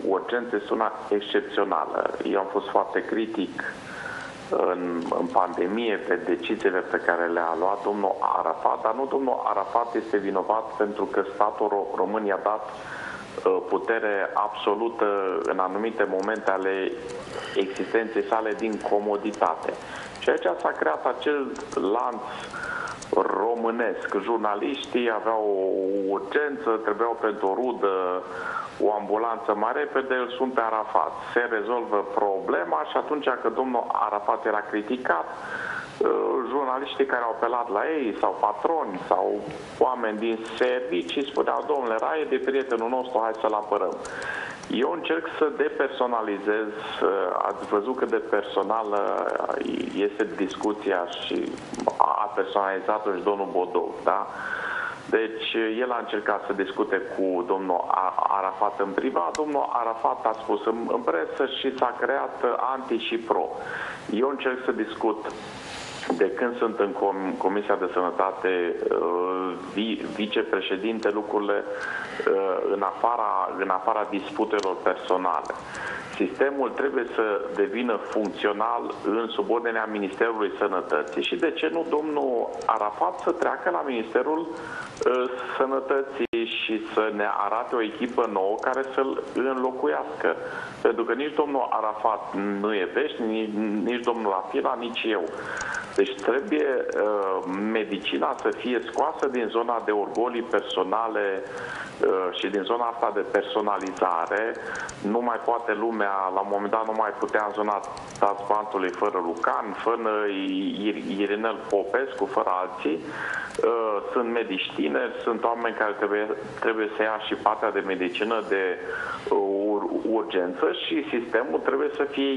urgență este una excepțională. Eu am fost foarte critic în, în pandemie pe deciziile pe care le-a luat domnul Arafat, dar nu domnul Arafat este vinovat pentru că statul român i-a dat uh, putere absolută în anumite momente ale existenței sale din comoditate. Și aici s-a creat acel lanț românesc. Jurnaliștii aveau o urgență, trebuiau pentru o rudă o ambulanță mai repede, îl sun pe Arafat. Se rezolvă problema și atunci când domnul Arafat era criticat, uh, jurnaliștii care au apelat la ei sau patroni sau oameni din servicii spuneau, domnule, Raie de prietenul nostru, hai să-l apărăm. Eu încerc să depersonalizez, uh, ați văzut cât de personală este discuția și a personalizat-o și domnul Bodov, da? Deci el a încercat să discute cu domnul Arafat în privat. Domnul Arafat a spus în presă și s-a creat anti și pro. Eu încerc să discut de când sunt în Comisia de Sănătate uh, vicepreședinte lucrurile uh, în afara, în afara disputelor personale. Sistemul trebuie să devină funcțional în subordinea Ministerului Sănătății și de ce nu domnul Arafat să treacă la Ministerul uh, Sănătății și să ne arate o echipă nouă care să-l înlocuiască. Pentru că nici domnul Arafat nu e vești, nici, nici domnul Afila, nici eu. Deci trebuie uh, medicina să fie scoasă din zona de orgolii personale uh, și din zona asta de personalizare. Nu mai poate lumea, la un moment dat nu mai putea în zona transpantului fără Lucan, fără Irinel Popescu, fără alții. Uh, sunt medici tineri, sunt oameni care trebuie, trebuie să ia și partea de medicină de uh, urgență și sistemul trebuie să fie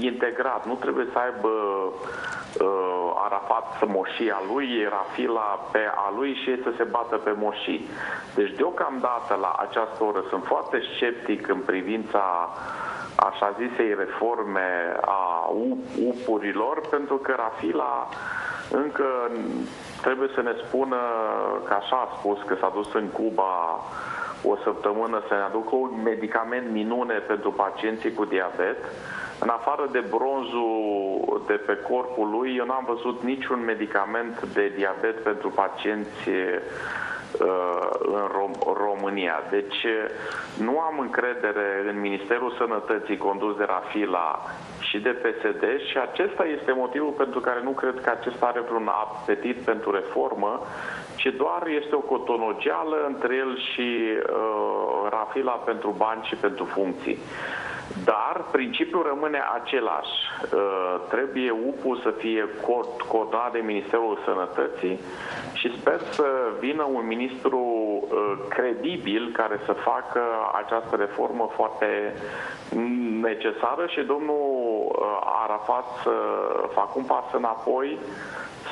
integrat. Nu trebuie să aibă uh, Arafat moșia lui, Rafila pe a lui și ei să se bată pe moșii. Deci deocamdată la această oră sunt foarte sceptic în privința așa zisei reforme a upurilor, pentru că Rafila încă trebuie să ne spună că așa a spus că s-a dus în Cuba o săptămână să ne aducă un medicament minune pentru pacienții cu diabet. În afară de bronzul de pe corpul lui, eu n-am văzut niciun medicament de diabet pentru pacienți uh, în Rom- România. Deci nu am încredere în Ministerul Sănătății condus de Rafila și de PSD și acesta este motivul pentru care nu cred că acesta are vreun apetit pentru reformă, ci doar este o cotonogeală între el și uh, Rafila pentru bani și pentru funcții. Dar principiul rămâne același. Uh, trebuie UPU să fie coordonat de Ministerul Sănătății și sper să vină un ministru uh, credibil care să facă această reformă foarte necesară și domnul uh, Arafat să facă un pas înapoi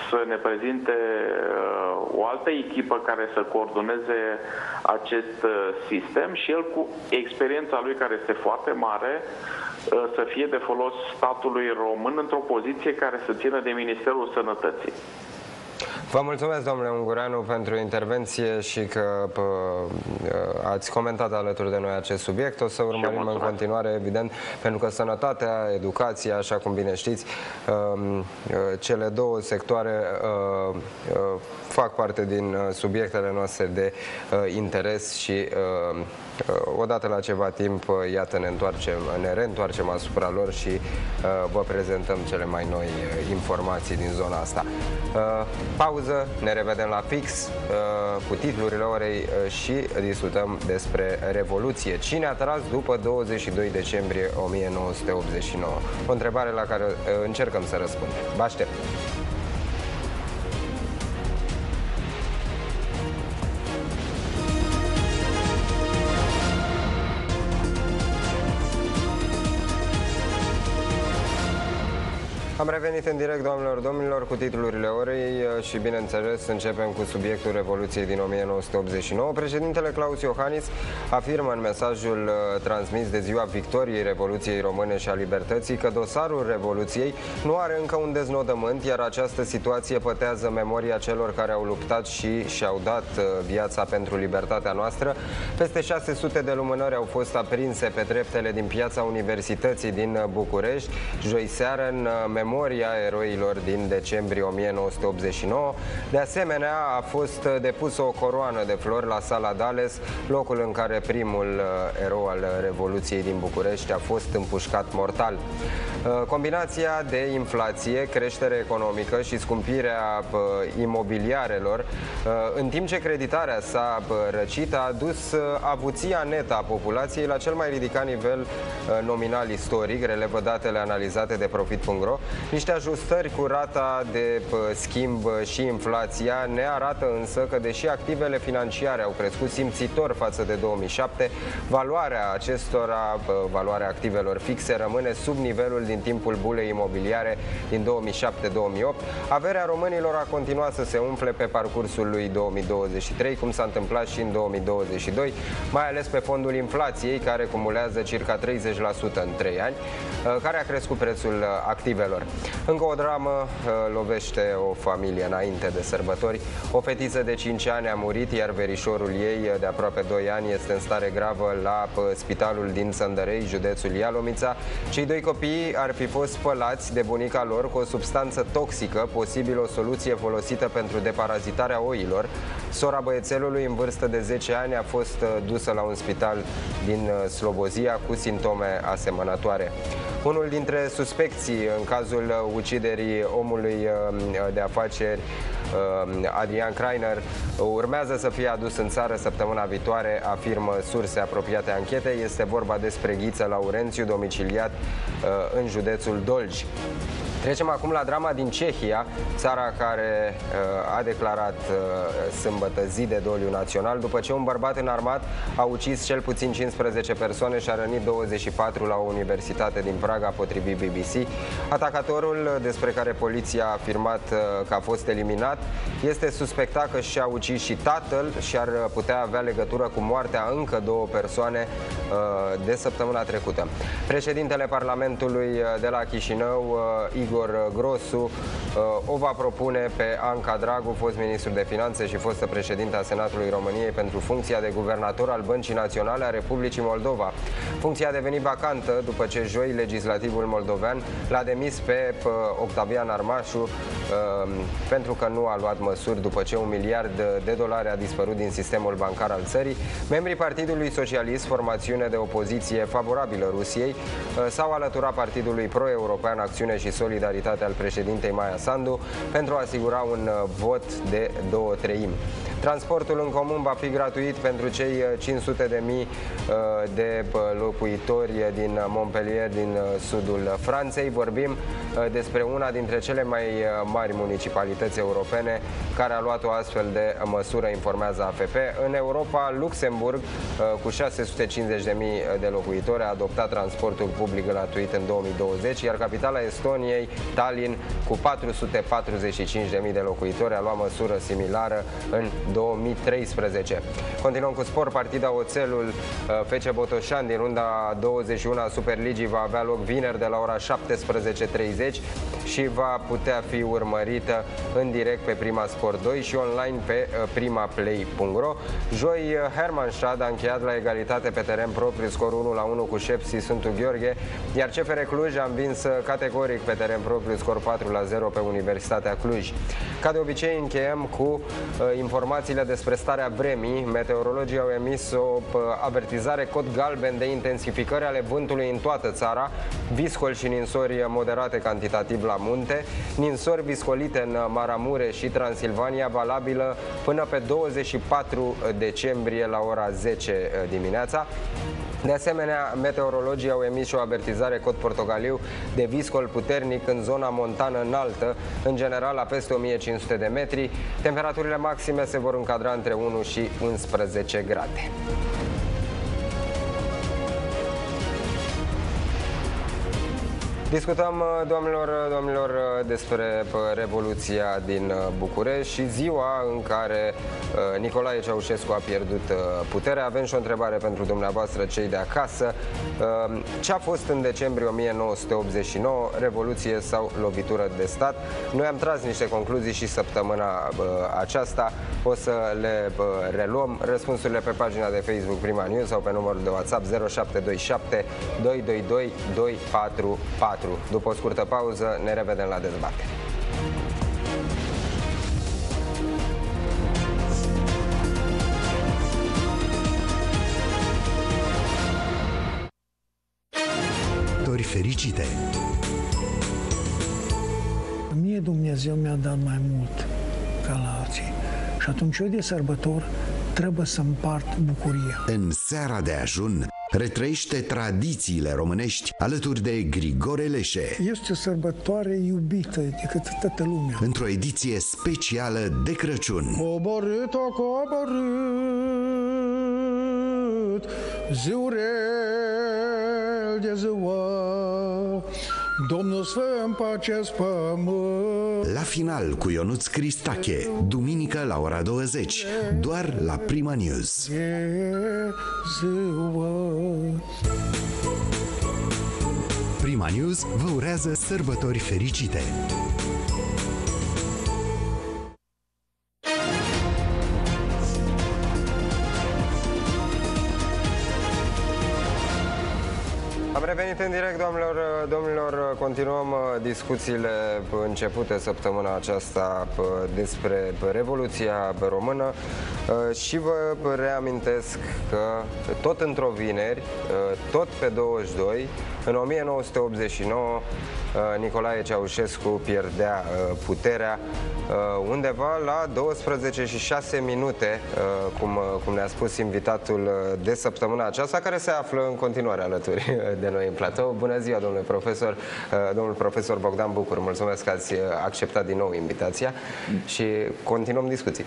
să ne prezinte uh, o altă echipă care să coordoneze acest uh, sistem și el cu experiența lui care este foarte mare uh, să fie de folos statului român într-o poziție care să țină de Ministerul Sănătății. Vă mulțumesc, domnule Ungureanu, pentru intervenție și că pă, ați comentat alături de noi acest subiect. O să urmărim în continuare, evident, pentru că sănătatea, educația, așa cum bine știți, um, cele două sectoare uh, uh, fac parte din uh, subiectele noastre de interes și odată la ceva timp, iată, ne întoarcem, ne reîntoarcem asupra lor și vă prezentăm cele mai noi informații din zona asta. Pauză, ne revedem la fix cu titlurile orei și discutăm despre Revoluție. Cine a tras după 22 decembrie 1989? O întrebare la care încercăm să răspundem. Vă aștept! Revenit în direct, doamnelor, domnilor, cu titlurile orei uh, și, bineînțeles, începem cu subiectul Revoluției din 1989. Președintele Claus Iohannis afirmă în mesajul uh, transmis de ziua victoriei Revoluției Române și a Libertății că dosarul Revoluției nu are încă un deznodământ, iar această situație pătează memoria celor care au luptat și și-au dat uh, viața pentru libertatea noastră. Peste 600 de lumânări au fost aprinse pe treptele din piața Universității din București, joi seară în memoria memoria eroilor din decembrie 1989. De asemenea, a fost depusă o coroană de flori la Sala Dales, locul în care primul uh, erou al Revoluției din București a fost împușcat mortal. Uh, combinația de inflație, creștere economică și scumpirea uh, imobiliarelor, în timp ce creditarea s-a răcit, a adus avuția netă a populației la cel mai ridicat nivel nominal istoric, relevă datele analizate de Profit.ro, niște ajustări cu rata de schimb și inflația ne arată însă că deși activele financiare au crescut simțitor față de 2007, valoarea acestora, valoarea activelor fixe rămâne sub nivelul din timpul bulei imobiliare din 2007-2008. Averea românilor a continuat să se umfle pe parcursul lui 2023, cum s-a întâmplat și în 2022, mai ales pe fondul inflației, care cumulează circa 30% în 3 ani, care a crescut prețul activelor. Încă o dramă uh, lovește o familie înainte de sărbători. O fetiță de 5 ani a murit, iar verișorul ei uh, de aproape 2 ani este în stare gravă la uh, spitalul din Săndărei, județul Ialomița. Cei doi copii ar fi fost spălați de bunica lor cu o substanță toxică, posibil o soluție folosită pentru deparazitarea oilor. Sora băiețelului, în vârstă de 10 ani, a fost dusă la un spital din Slobozia cu simptome asemănătoare. Unul dintre suspecții în cazul uciderii omului uh, de afaceri uh, Adrian Kreiner urmează să fie adus în țară săptămâna viitoare, afirmă surse apropiate anchetei. Este vorba despre Ghiță Laurențiu, domiciliat uh, în județul Dolj. Trecem acum la drama din Cehia, țara care uh, a declarat uh, sâmbătă zi de doliu național după ce un bărbat înarmat a ucis cel puțin 15 persoane și a rănit 24 la o universitate din Praga, potrivit BBC. Atacatorul, despre care poliția a afirmat uh, că a fost eliminat, este suspectat că și-a ucis și tatăl și ar putea avea legătură cu moartea încă două persoane uh, de săptămâna trecută. Președintele Parlamentului uh, de la Chișinău, uh, Igor Grosu uh, o va propune pe Anca Dragu, fost ministru de finanțe și fostă președinte a Senatului României pentru funcția de guvernator al Băncii Naționale a Republicii Moldova. Funcția a devenit vacantă după ce joi legislativul moldovean l-a demis pe Octavian Armașu uh, pentru că nu a luat măsuri după ce un miliard de dolari a dispărut din sistemul bancar al țării. Membrii Partidului Socialist, formațiune de opoziție favorabilă Rusiei, uh, s-au alăturat Partidului Pro-European Acțiune și Solidaritate solidaritate al președintei Maia Sandu pentru a asigura un uh, vot de două treimi. Transportul în comun va fi gratuit pentru cei 500 uh, de mii uh, de locuitori din Montpellier, din sudul Franței. Vorbim despre una dintre cele mai mari municipalități europene care a luat o astfel de măsură, informează AFP. În Europa, Luxemburg, cu 650 de mii de locuitori, a adoptat transportul public gratuit în 2020, iar capitala Estoniei Tallinn, cu 445.000 de locuitori, a luat măsură similară în 2013. Continuăm cu sport. Partida Oțelul uh, FC Botoșan din runda 21 a Superligii va avea loc vineri de la ora 17.30 și va putea fi urmărită în direct pe Prima Sport 2 și online pe uh, primaplay.ro. Joi, uh, Herman Șad a încheiat la egalitate pe teren propriu scorul 1 la 1 cu Șepsi Sfântu Gheorghe, iar CFR Cluj a învins categoric pe teren propriu scor 4 la 0 pe Universitatea Cluj. Ca de obicei încheiem cu uh, informațiile despre starea vremii. Meteorologii au emis o uh, avertizare cod galben de intensificări ale vântului în toată țara, viscol și ninsori moderate cantitativ la munte, ninsori viscolite în Maramureș și Transilvania, valabilă până pe 24 decembrie la ora 10 uh, dimineața. De asemenea, meteorologii au emis și o avertizare cod portogaliu de viscol puternic în zona montană înaltă, în general la peste 1500 de metri. Temperaturile maxime se vor încadra între 1 și 11 grade. Discutăm, uh, doamnelor, uh, domnilor, uh, despre Revoluția din București și ziua în care Nicolae Ceaușescu a pierdut puterea. Avem și o întrebare pentru dumneavoastră, cei de acasă. Ce a fost în decembrie 1989, revoluție sau lovitură de stat? Noi am tras niște concluzii și săptămâna aceasta o să le reluăm. Răspunsurile pe pagina de Facebook Prima News sau pe numărul de WhatsApp 0727 222 244. 4. După o scurtă pauză, ne revedem la dezbatere. Tori fericite! Mie Dumnezeu mi-a dat mai mult ca la alții. Și atunci eu de sărbător trebuie să împart bucuria. În seara de ajun retrăiește tradițiile românești alături de Grigore Leșe. Este o sărbătoare iubită de către toată lumea. Într-o ediție specială de Crăciun. Coborât, o coborât, ziurel de ziua, Domnul să împacesc pământ. La final cu Ionuț Cristache, duminică la ora 20, doar la Prima News. E ziua. Prima News vă urează sărbători fericite. Am revenit în direct, doamnelor, domnilor, continuăm uh, discuțiile începute săptămâna aceasta uh, despre Revoluția Română uh, și vă reamintesc că tot într-o vineri, tot pe 22, în 1989, Nicolae Ceaușescu pierdea puterea undeva la 12 și 6 minute, cum, cum ne-a spus invitatul de săptămâna aceasta, care se află în continuare alături de noi în platou. Bună ziua, domnule profesor, domnul profesor Bogdan Bucur, mulțumesc că ați acceptat din nou invitația și continuăm discuția.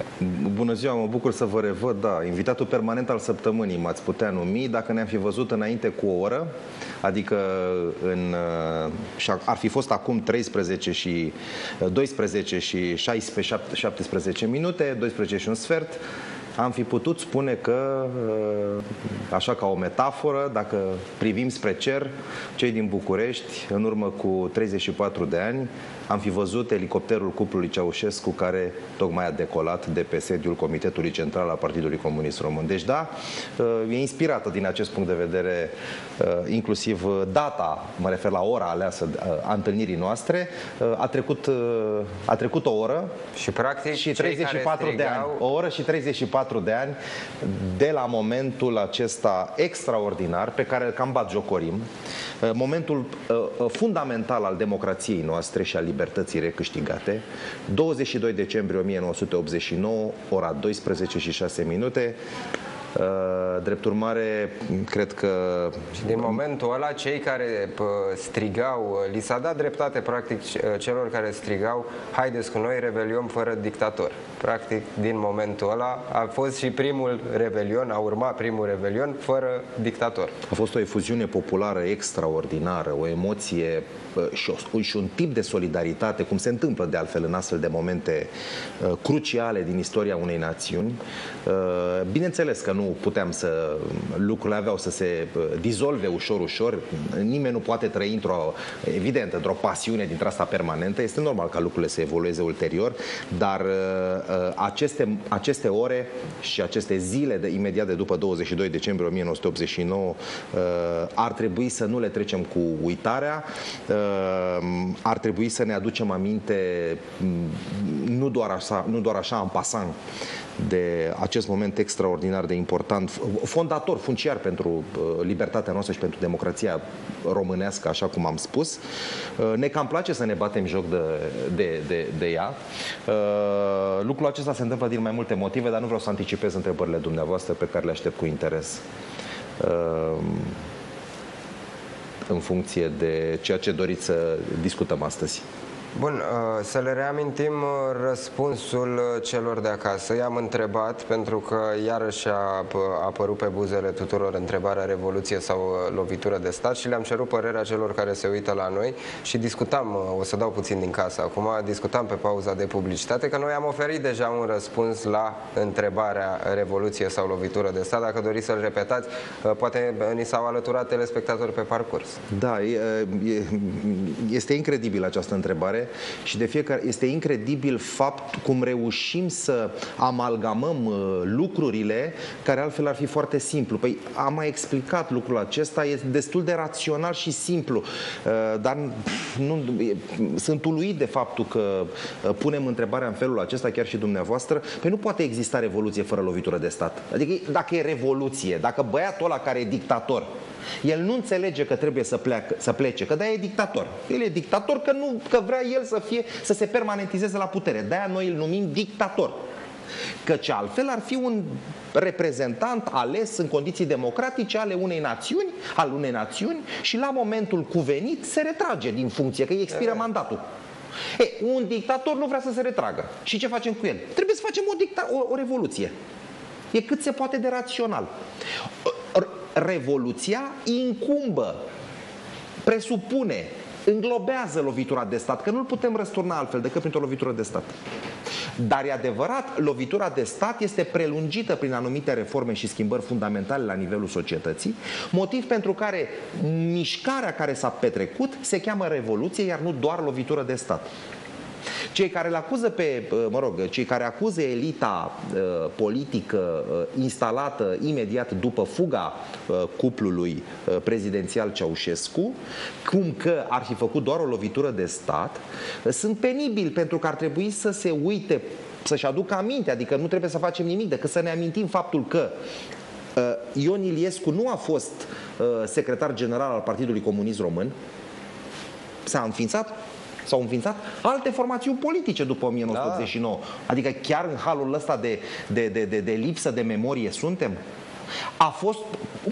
Bună ziua, mă bucur să vă revăd, da, invitatul permanent al săptămânii m-ați putea numi dacă ne-am fi văzut înainte cu o oră, adică în, și ar fi fost acum 13 și 12 și 16, 17 minute, 12 și un sfert, am fi putut spune că, așa ca o metaforă, dacă privim spre cer, cei din București, în urmă cu 34 de ani, am fi văzut elicopterul cuplului Ceaușescu care tocmai a decolat de pe sediul Comitetului Central al Partidului Comunist Român. Deci da, e inspirată din acest punct de vedere inclusiv data, mă refer la ora aleasă a întâlnirii noastre, a trecut, a trecut o oră și practic și 34 de ani. O oră și 34 de ani de la momentul acesta extraordinar pe care îl cam batjocorim, momentul fundamental al democrației noastre și al libertății recâștigate, 22 decembrie 1989, ora 12 și 6 minute, Drept urmare, cred că... Și din momentul ăla, cei care strigau, li s-a dat dreptate, practic, celor care strigau, haideți cu noi, revelion fără dictator. Practic, din momentul ăla, a fost și primul revelion, a urmat primul revelion fără dictator. A fost o efuziune populară extraordinară, o emoție și, o, și un tip de solidaritate, cum se întâmplă de altfel în astfel de momente uh, cruciale din istoria unei națiuni. Uh, bineînțeles că nu puteam să, lucrurile aveau să se uh, dizolve ușor, ușor. Nimeni nu poate trăi într-o, evident, într-o pasiune dintre asta permanentă. Este normal ca lucrurile să evolueze ulterior, dar aceste, aceste ore și aceste zile de imediat de după 22 decembrie 1989 ar trebui să nu le trecem cu uitarea. Ehm, ar trebui să ne aducem aminte mm, nu doar așa, nu doar așa în pasan de acest moment extraordinar de important, fondator, funciar pentru uh, libertatea noastră și pentru democrația românească, așa cum am spus. Uh, ne cam place să ne batem joc de, de, de, de ea. Uh, lucrul acesta se întâmplă din mai multe motive, dar nu vreau să anticipez întrebările dumneavoastră pe care le aștept cu interes în funcție de ceea ce doriți să discutăm astăzi. Bun, uh, să le reamintim uh, răspunsul uh, celor de acasă. I-am întrebat, pentru că iarăși a apărut pe buzele tuturor întrebarea Revoluție sau lovitură de stat și le-am cerut părerea celor care se uită la noi și discutam, o să dau puțin din casă acum, discutam pe pauza de publicitate că noi am oferit deja un răspuns la întrebarea Revoluție sau lovitură de stat. Dacă doriți să-l repetați, poate ni s-au alăturat telespectatori pe parcurs. Da, este incredibil această întrebare și de fiecare este incredibil fapt cum reușim să amalgamăm uh, lucrurile care altfel ar fi foarte simplu. Păi am mai explicat lucrul acesta, este destul de rațional și simplu, uh, dar nu, sunt uluit de faptul că uh, punem întrebarea în felul acesta, chiar și dumneavoastră, păi nu poate exista revoluție fără lovitură de stat. Adică dacă e revoluție, dacă băiatul ăla care e dictator, el nu înțelege că trebuie să, pleacă, să plece, că de e dictator. El e dictator că, nu, că vrea el să, fie, să se permanentizeze la putere. De-aia noi îl numim dictator. Căci altfel ar fi un reprezentant ales în condiții democratice ale unei națiuni, al unei națiuni și la momentul cuvenit se retrage din funcție, că îi expiră mandatul. E, un dictator nu vrea să se retragă. Și ce facem cu el? Trebuie să facem o, dicta- o, o revoluție. E cât se poate de rațional revoluția incumbă, presupune, înglobează lovitura de stat, că nu-l putem răsturna altfel decât printr-o lovitură de stat. Dar e adevărat, lovitura de stat este prelungită prin anumite reforme și schimbări fundamentale la nivelul societății, motiv pentru care mișcarea care s-a petrecut se cheamă revoluție, iar nu doar lovitură de stat. Cei care îl acuză pe, mă rog, cei care acuză elita uh, politică uh, instalată imediat după fuga uh, cuplului prezidențial Ceaușescu, cum că ar fi făcut doar o lovitură de stat, sunt penibili pentru că ar trebui să se uite să-și aducă aminte, adică nu trebuie să facem nimic decât să ne amintim faptul că Ion Iliescu nu a fost secretar general al Partidului Comunist Român, s-a înființat S-au înființat alte formațiuni politice după 1989. Da. Adică chiar în halul ăsta de, de, de, de, de lipsă de memorie suntem? A fost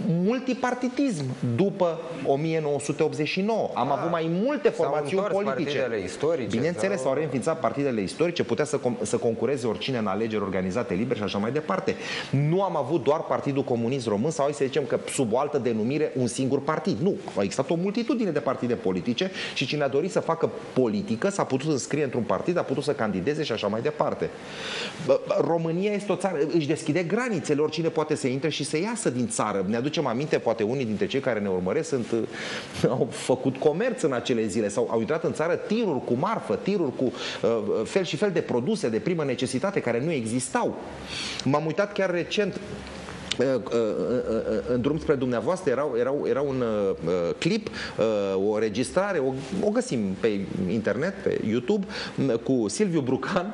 multipartitism după 1989. Am da. avut mai multe formațiuni politice. istorice. Bineînțeles, s-au reînființat partidele istorice, putea să, com- să concureze oricine în alegeri organizate liber și așa mai departe. Nu am avut doar Partidul Comunist Român sau hai să zicem că sub o altă denumire un singur partid. Nu, a existat o multitudine de partide politice și cine a dorit să facă politică s-a putut înscrie într-un partid, a putut să candideze și așa mai departe. România este o țară, își deschide granițele, oricine poate să intre și să iasă din țară. Ne aducem aminte, poate unii dintre cei care ne urmăresc sunt, au făcut comerț în acele zile sau au intrat în țară tiruri cu marfă, tiruri cu uh, fel și fel de produse de primă necesitate care nu existau. M-am uitat chiar recent uh, uh, uh, în drum spre dumneavoastră era, era, era un clip, o registrare, o, o găsim pe internet, pe YouTube, cu Silviu Brucan,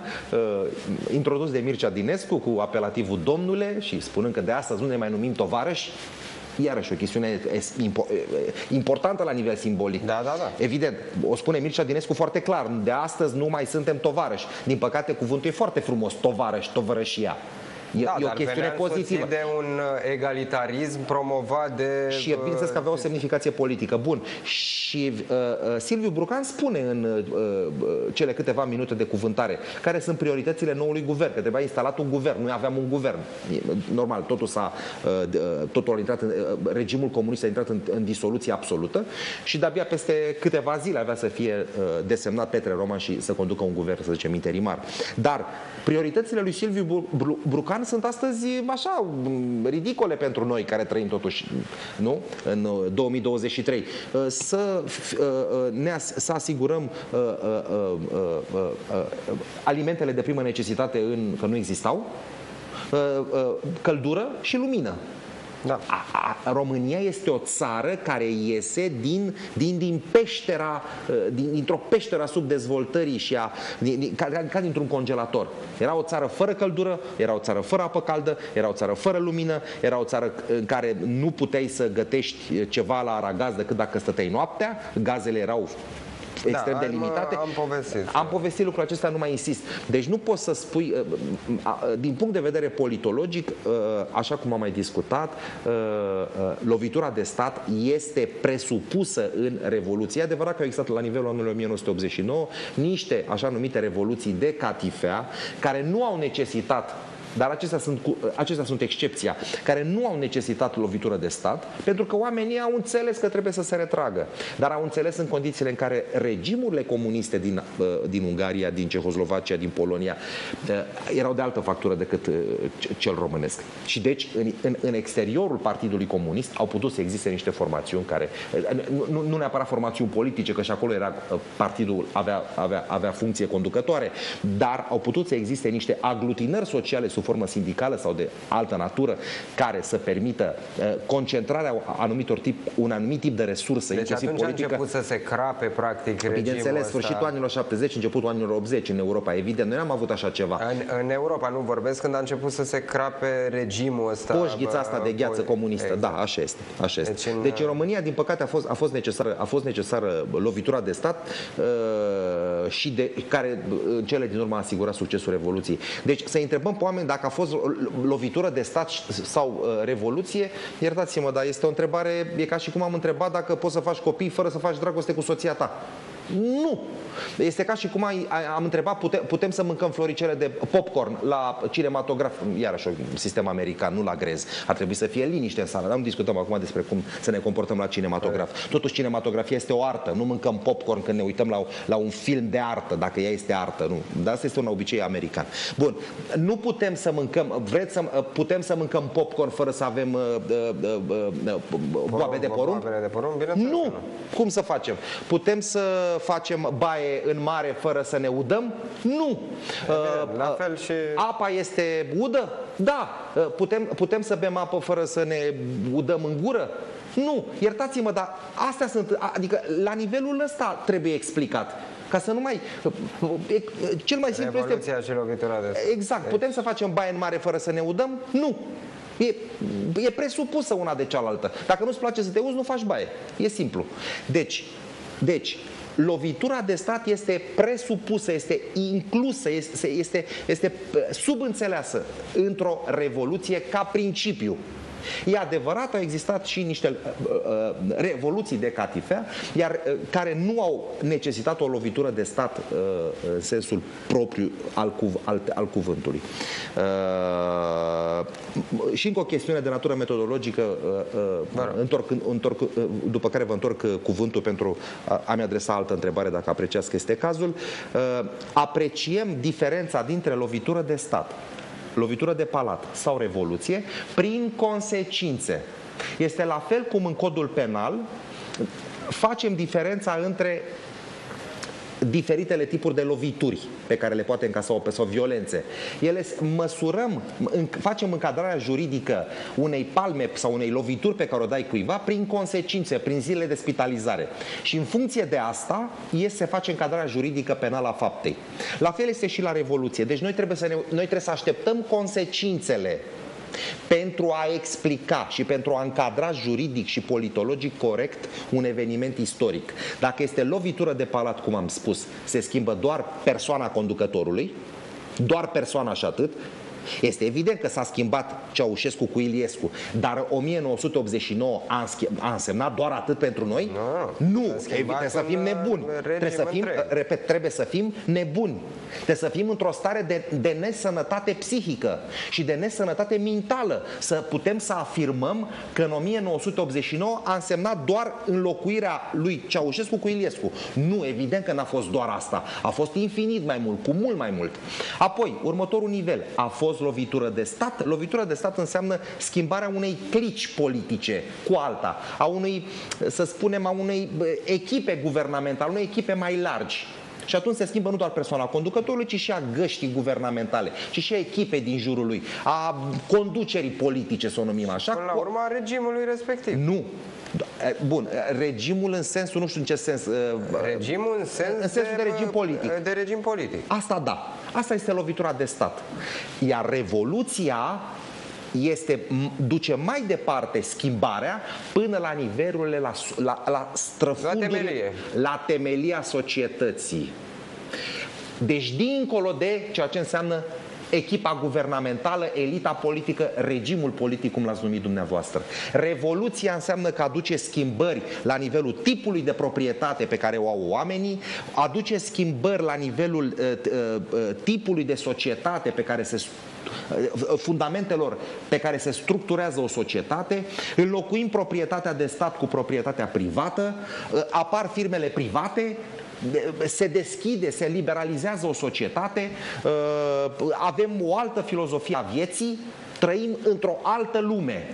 introdus de Mircea Dinescu, cu apelativul domnule și spunând că de astăzi nu ne mai numim tovarăși, iarăși o chestiune importantă la nivel simbolic. Da, da, da. Evident, o spune Mircea Dinescu foarte clar, de astăzi nu mai suntem tovarăși. Din păcate, cuvântul e foarte frumos, tovarăși, tovărășia. E, da, e o dar chestiune venea pozitivă. de un uh, egalitarism promovat de... Și bineînțeles că avea o uh, semnificație politică. Bun. Și uh, uh, Silviu Brucan spune în uh, uh, cele câteva minute de cuvântare care sunt prioritățile noului guvern, că trebuia instalat un guvern. Noi aveam un guvern. E, normal, totul s-a uh, d- uh, totul a intrat în, uh, regimul comunist a intrat în, în disoluție absolută și de-abia peste câteva zile avea să fie uh, desemnat Petre Roman și să conducă un guvern, să zicem, interimar. Dar prioritățile lui Silviu Bru- Bru- Brucan sunt astăzi așa m, ridicole pentru noi care trăim totuși nu? în uh, 2023. Uh, Să, f- uh, uh, ne as- să asigurăm uh, uh, uh, uh, uh, uh, alimentele de primă necesitate în, că nu existau, uh, uh, căldură și lumină. Da. A, a, România este o țară care iese din, din, din peștera, uh, din, dintr-o peștera subdezvoltării și a, din, din, ca, ca, ca dintr-un congelator. Era o țară fără căldură, era o țară fără apă caldă, era o țară fără lumină, era o țară în care nu puteai să gătești ceva la aragaz decât dacă stăteai noaptea, gazele erau extrem de am, limitate. am povestit. Am povestit lucrul acesta, nu mai insist. Deci nu poți să spui, uh, uh, din punct de vedere politologic, uh, așa cum am mai discutat, uh, uh, lovitura de stat este presupusă în Revoluție. E adevărat că au existat la nivelul anului 1989 niște așa numite revoluții de catifea care nu au necesitat dar acestea sunt, cu- acestea sunt excepția, care nu au necesitat lovitură de stat, pentru că oamenii au înțeles că trebuie să se retragă. Dar au înțeles în condițiile în care regimurile comuniste din, uh, din Ungaria, din Cehoslovacia, din Polonia, uh, erau de altă factură decât uh, c- cel românesc. Și deci, în, în, în exteriorul Partidului Comunist, au putut să existe niște formațiuni care, uh, nu, nu, nu neapărat formațiuni politice, că și acolo era uh, partidul avea, avea, avea funcție conducătoare, dar au putut să existe niște aglutinări sociale sub formă sindicală sau de altă natură care să permită uh, concentrarea anumitor tip, un anumit tip de resurse, Deci inclusiv atunci a politică. început să se crape, practic, regimul Bineînțeles, ăsta. sfârșitul anilor 70, începutul anilor 80 în Europa, evident, noi n-am avut așa ceva. În, în Europa, nu vorbesc, când a început să se crape regimul ăsta. Poșghița asta de gheață po- comunistă, Exact. da, așa este. Așa este. Deci Deci, în- în, deci în România, din păcate, a fost, a fost, necesară, a fost necesară lovitura de stat uh, și de, care uh, în cele din urmă a asigurat succesul Revoluției. Deci să întrebăm pe oameni dacă a fost lovitură de stat sau uh, Revoluție, iertați-mă, dar este o întrebare, e ca și cum am întrebat dacă poți să faci copii fără să faci dragoste cu soția ta. Nu! Este ca și cum ai, ai, am întrebat, putem, putem să mâncăm floricele de popcorn la cinematograf, iarăși un sistem american, nu la grez. Ar trebui să fie liniște în sală. Nu discutăm acum despre cum să ne comportăm la cinematograf. Totuși, cinematografia este o artă. Nu mâncăm popcorn când ne uităm la, la un film de artă, dacă ea este artă. Nu. Dar asta este un obicei american. Bun. Nu putem să mâncăm, vreți să, putem să mâncăm popcorn fără să avem uh, uh, uh, uh, boabe de porumb? Boabele de porumb, bineînțeles Nu! că Cum să facem? Putem să facem baie în mare fără să ne udăm? Nu! la fel și- Apa este udă? Da! Uh, Putem, putem să bem apă fără să ne udăm în gură? Nu! Iertați-mă, dar astea sunt, adică la nivelul ăsta trebuie explicat. Ca să nu mai... e- Cel mai simplu este... Revoluția și lovitura de stat. Exact. Putem să facem baie în mare fără să ne udăm? Nu. E, e presupusă una de cealaltă. Dacă nu-ți place să te uzi, nu faci baie. E simplu. Deci, deci lovitura de stat este presupusă, este inclusă, este, este, este subînțeleasă într-o revoluție ca principiu. E adevărat, au existat și niște uh, uh, revoluții de catifea, iar uh, care nu au necesitat o lovitură de stat uh, în sensul propriu al, cuv- al, al cuvântului. Uh, și încă o chestiune de natură metodologică, uh, uh, întorc, întorc, uh, după care vă întorc uh, cuvântul pentru a- a-mi adresa altă întrebare, dacă apreciați că este cazul. Uh, apreciem diferența dintre lovitură de stat lovitură de palat sau revoluție prin consecințe. Este la fel cum în codul penal facem diferența între diferitele tipuri de lovituri pe care le poate încasa o persoană, violențe. Ele s- măsurăm, în- facem încadrarea juridică unei palme sau unei lovituri pe care o dai cuiva prin consecințe, prin zile de spitalizare. Și în funcție de asta e, se face încadrarea juridică penală a faptei. La fel este și la Revoluție. Deci noi trebuie să, ne, noi trebuie să așteptăm consecințele pentru a explica și pentru a încadra juridic și politologic corect un eveniment istoric. Dacă este lovitură de palat, cum am spus, se schimbă doar persoana conducătorului, doar persoana și atât, Este evident că s-a schimbat Ceaușescu cu Iliescu, dar 1989 a, a însemnat doar atât pentru noi? Nu. Nu, trebuie să fim nebuni. Trebuie să fim, întreg. repet, trebuie să fim nebuni. Trebuie să fim într-o stare de, de nesănătate psihică și de nesănătate mentală. Să putem să afirmăm că în 1989 a însemnat doar înlocuirea lui Ceaușescu cu Iliescu. Nu, evident că n-a fost doar asta. A fost infinit mai mult, cu mult mai mult. Apoi, următorul nivel a fost lovitură de stat. Lovitură de stat înseamnă schimbarea unei clici politice cu alta, a unui, să spunem, a unei echipe guvernamentale, unei echipe mai largi. Și atunci se schimbă nu doar persoana conducătorului, ci și a găștii guvernamentale, ci și a echipei din jurul lui, a conducerii politice, să o numim așa. Până la urmă a regimului respectiv. Nu. Bun, regimul în sensul, nu știu în ce sens... Regimul în, sens în sensul de, de regim politic. De regim politic. Asta da. Asta este lovitura de stat. Iar revoluția este, duce mai departe schimbarea până la nivelurile, la, la, la străfundurile, la, temelie. la temelia societății. Deci dincolo de ceea ce înseamnă echipa guvernamentală, elita politică, regimul politic, cum l-ați numit dumneavoastră. Revoluția înseamnă că aduce schimbări la nivelul tipului de proprietate pe care o au oamenii, aduce schimbări la nivelul uh, uh, uh tipului de societate pe care se uh, fundamentelor pe care se structurează o societate, înlocuim proprietatea de stat cu proprietatea privată, uh, apar firmele private, se deschide, se liberalizează o societate, uh, avem o altă filozofie a vieții, trăim într-o altă lume.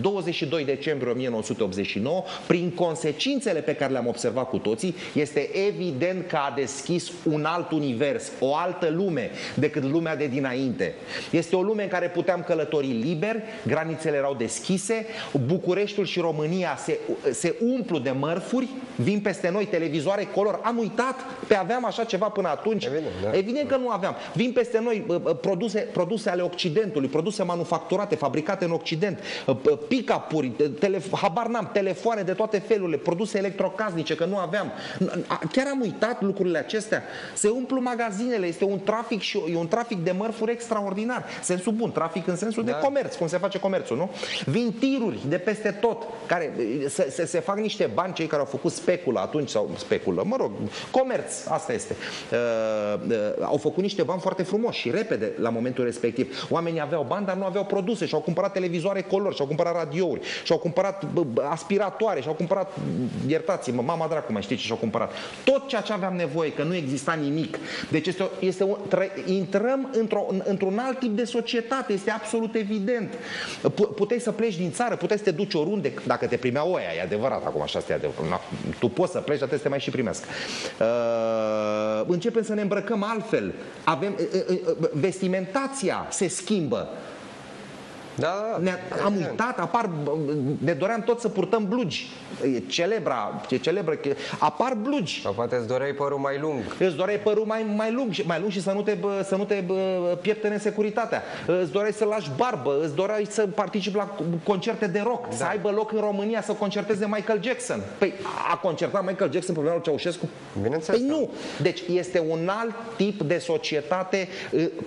22 decembrie 1989, prin consecințele pe care le-am observat cu toții, este evident că a deschis un alt univers, o altă lume decât lumea de dinainte. Este o lume în care puteam călători liber, granițele erau deschise, Bucureștiul și România se, se umplu de mărfuri, vin peste noi televizoare color. Am uitat pe aveam așa ceva până atunci? Evident, da. Evident că nu aveam. Vin peste noi produse, produse ale Occidentului, produse manufacturate, fabricate în Occident, pick-up-uri, tele, habar n-am, telefoane de toate felurile, produse electrocasnice, că nu aveam. Chiar am uitat lucrurile acestea. Se umplu magazinele, este un trafic și e un trafic de mărfuri extraordinar. Sensul bun, trafic în sensul da. de comerț, cum se face comerțul, nu? Vin tiruri de peste tot, care se, se, se fac niște bani, cei care au făcut speculă atunci, sau speculă, mă rog, comerț, asta este. Uh, uh, au făcut niște bani foarte frumoși și repede la momentul respectiv. Oamenii aveau bani, dar nu aveau produse și au cumpărat televizoare color și au cumpărat radiouri și-au cumpărat aspiratoare și-au cumpărat, iertați-mă, mama dracu mai știe ce și-au cumpărat. Tot ceea ce aveam nevoie, că nu exista nimic. Deci este, este un, tră, intrăm într-o, într-un alt tip de societate, este absolut evident. Puteai să pleci din țară, puteai să te duci oriunde, dacă te primeau oia, e adevărat, acum așa este adevărat. Tu poți să pleci, dar trebuie să te mai și primească. Uh, începem să ne îmbrăcăm altfel. Avem, uh, uh, uh vestimentația se schimbă. Da, ne am uitat, apar, ne doream tot să purtăm blugi. E celebra, e celebră, apar blugi. Sau poate îți doreai părul mai lung. Îți doreai părul mai, mai lung, mai lung și să nu te, să nu te pieptene securitatea. Îți doreai să lași barbă, îți doreai să participi la concerte de rock, da. să aibă loc în România să concerteze Michael Jackson. Păi a concertat Michael Jackson pe vremea lui Ceaușescu? Bineînțeles. Păi nu. Deci este un alt tip de societate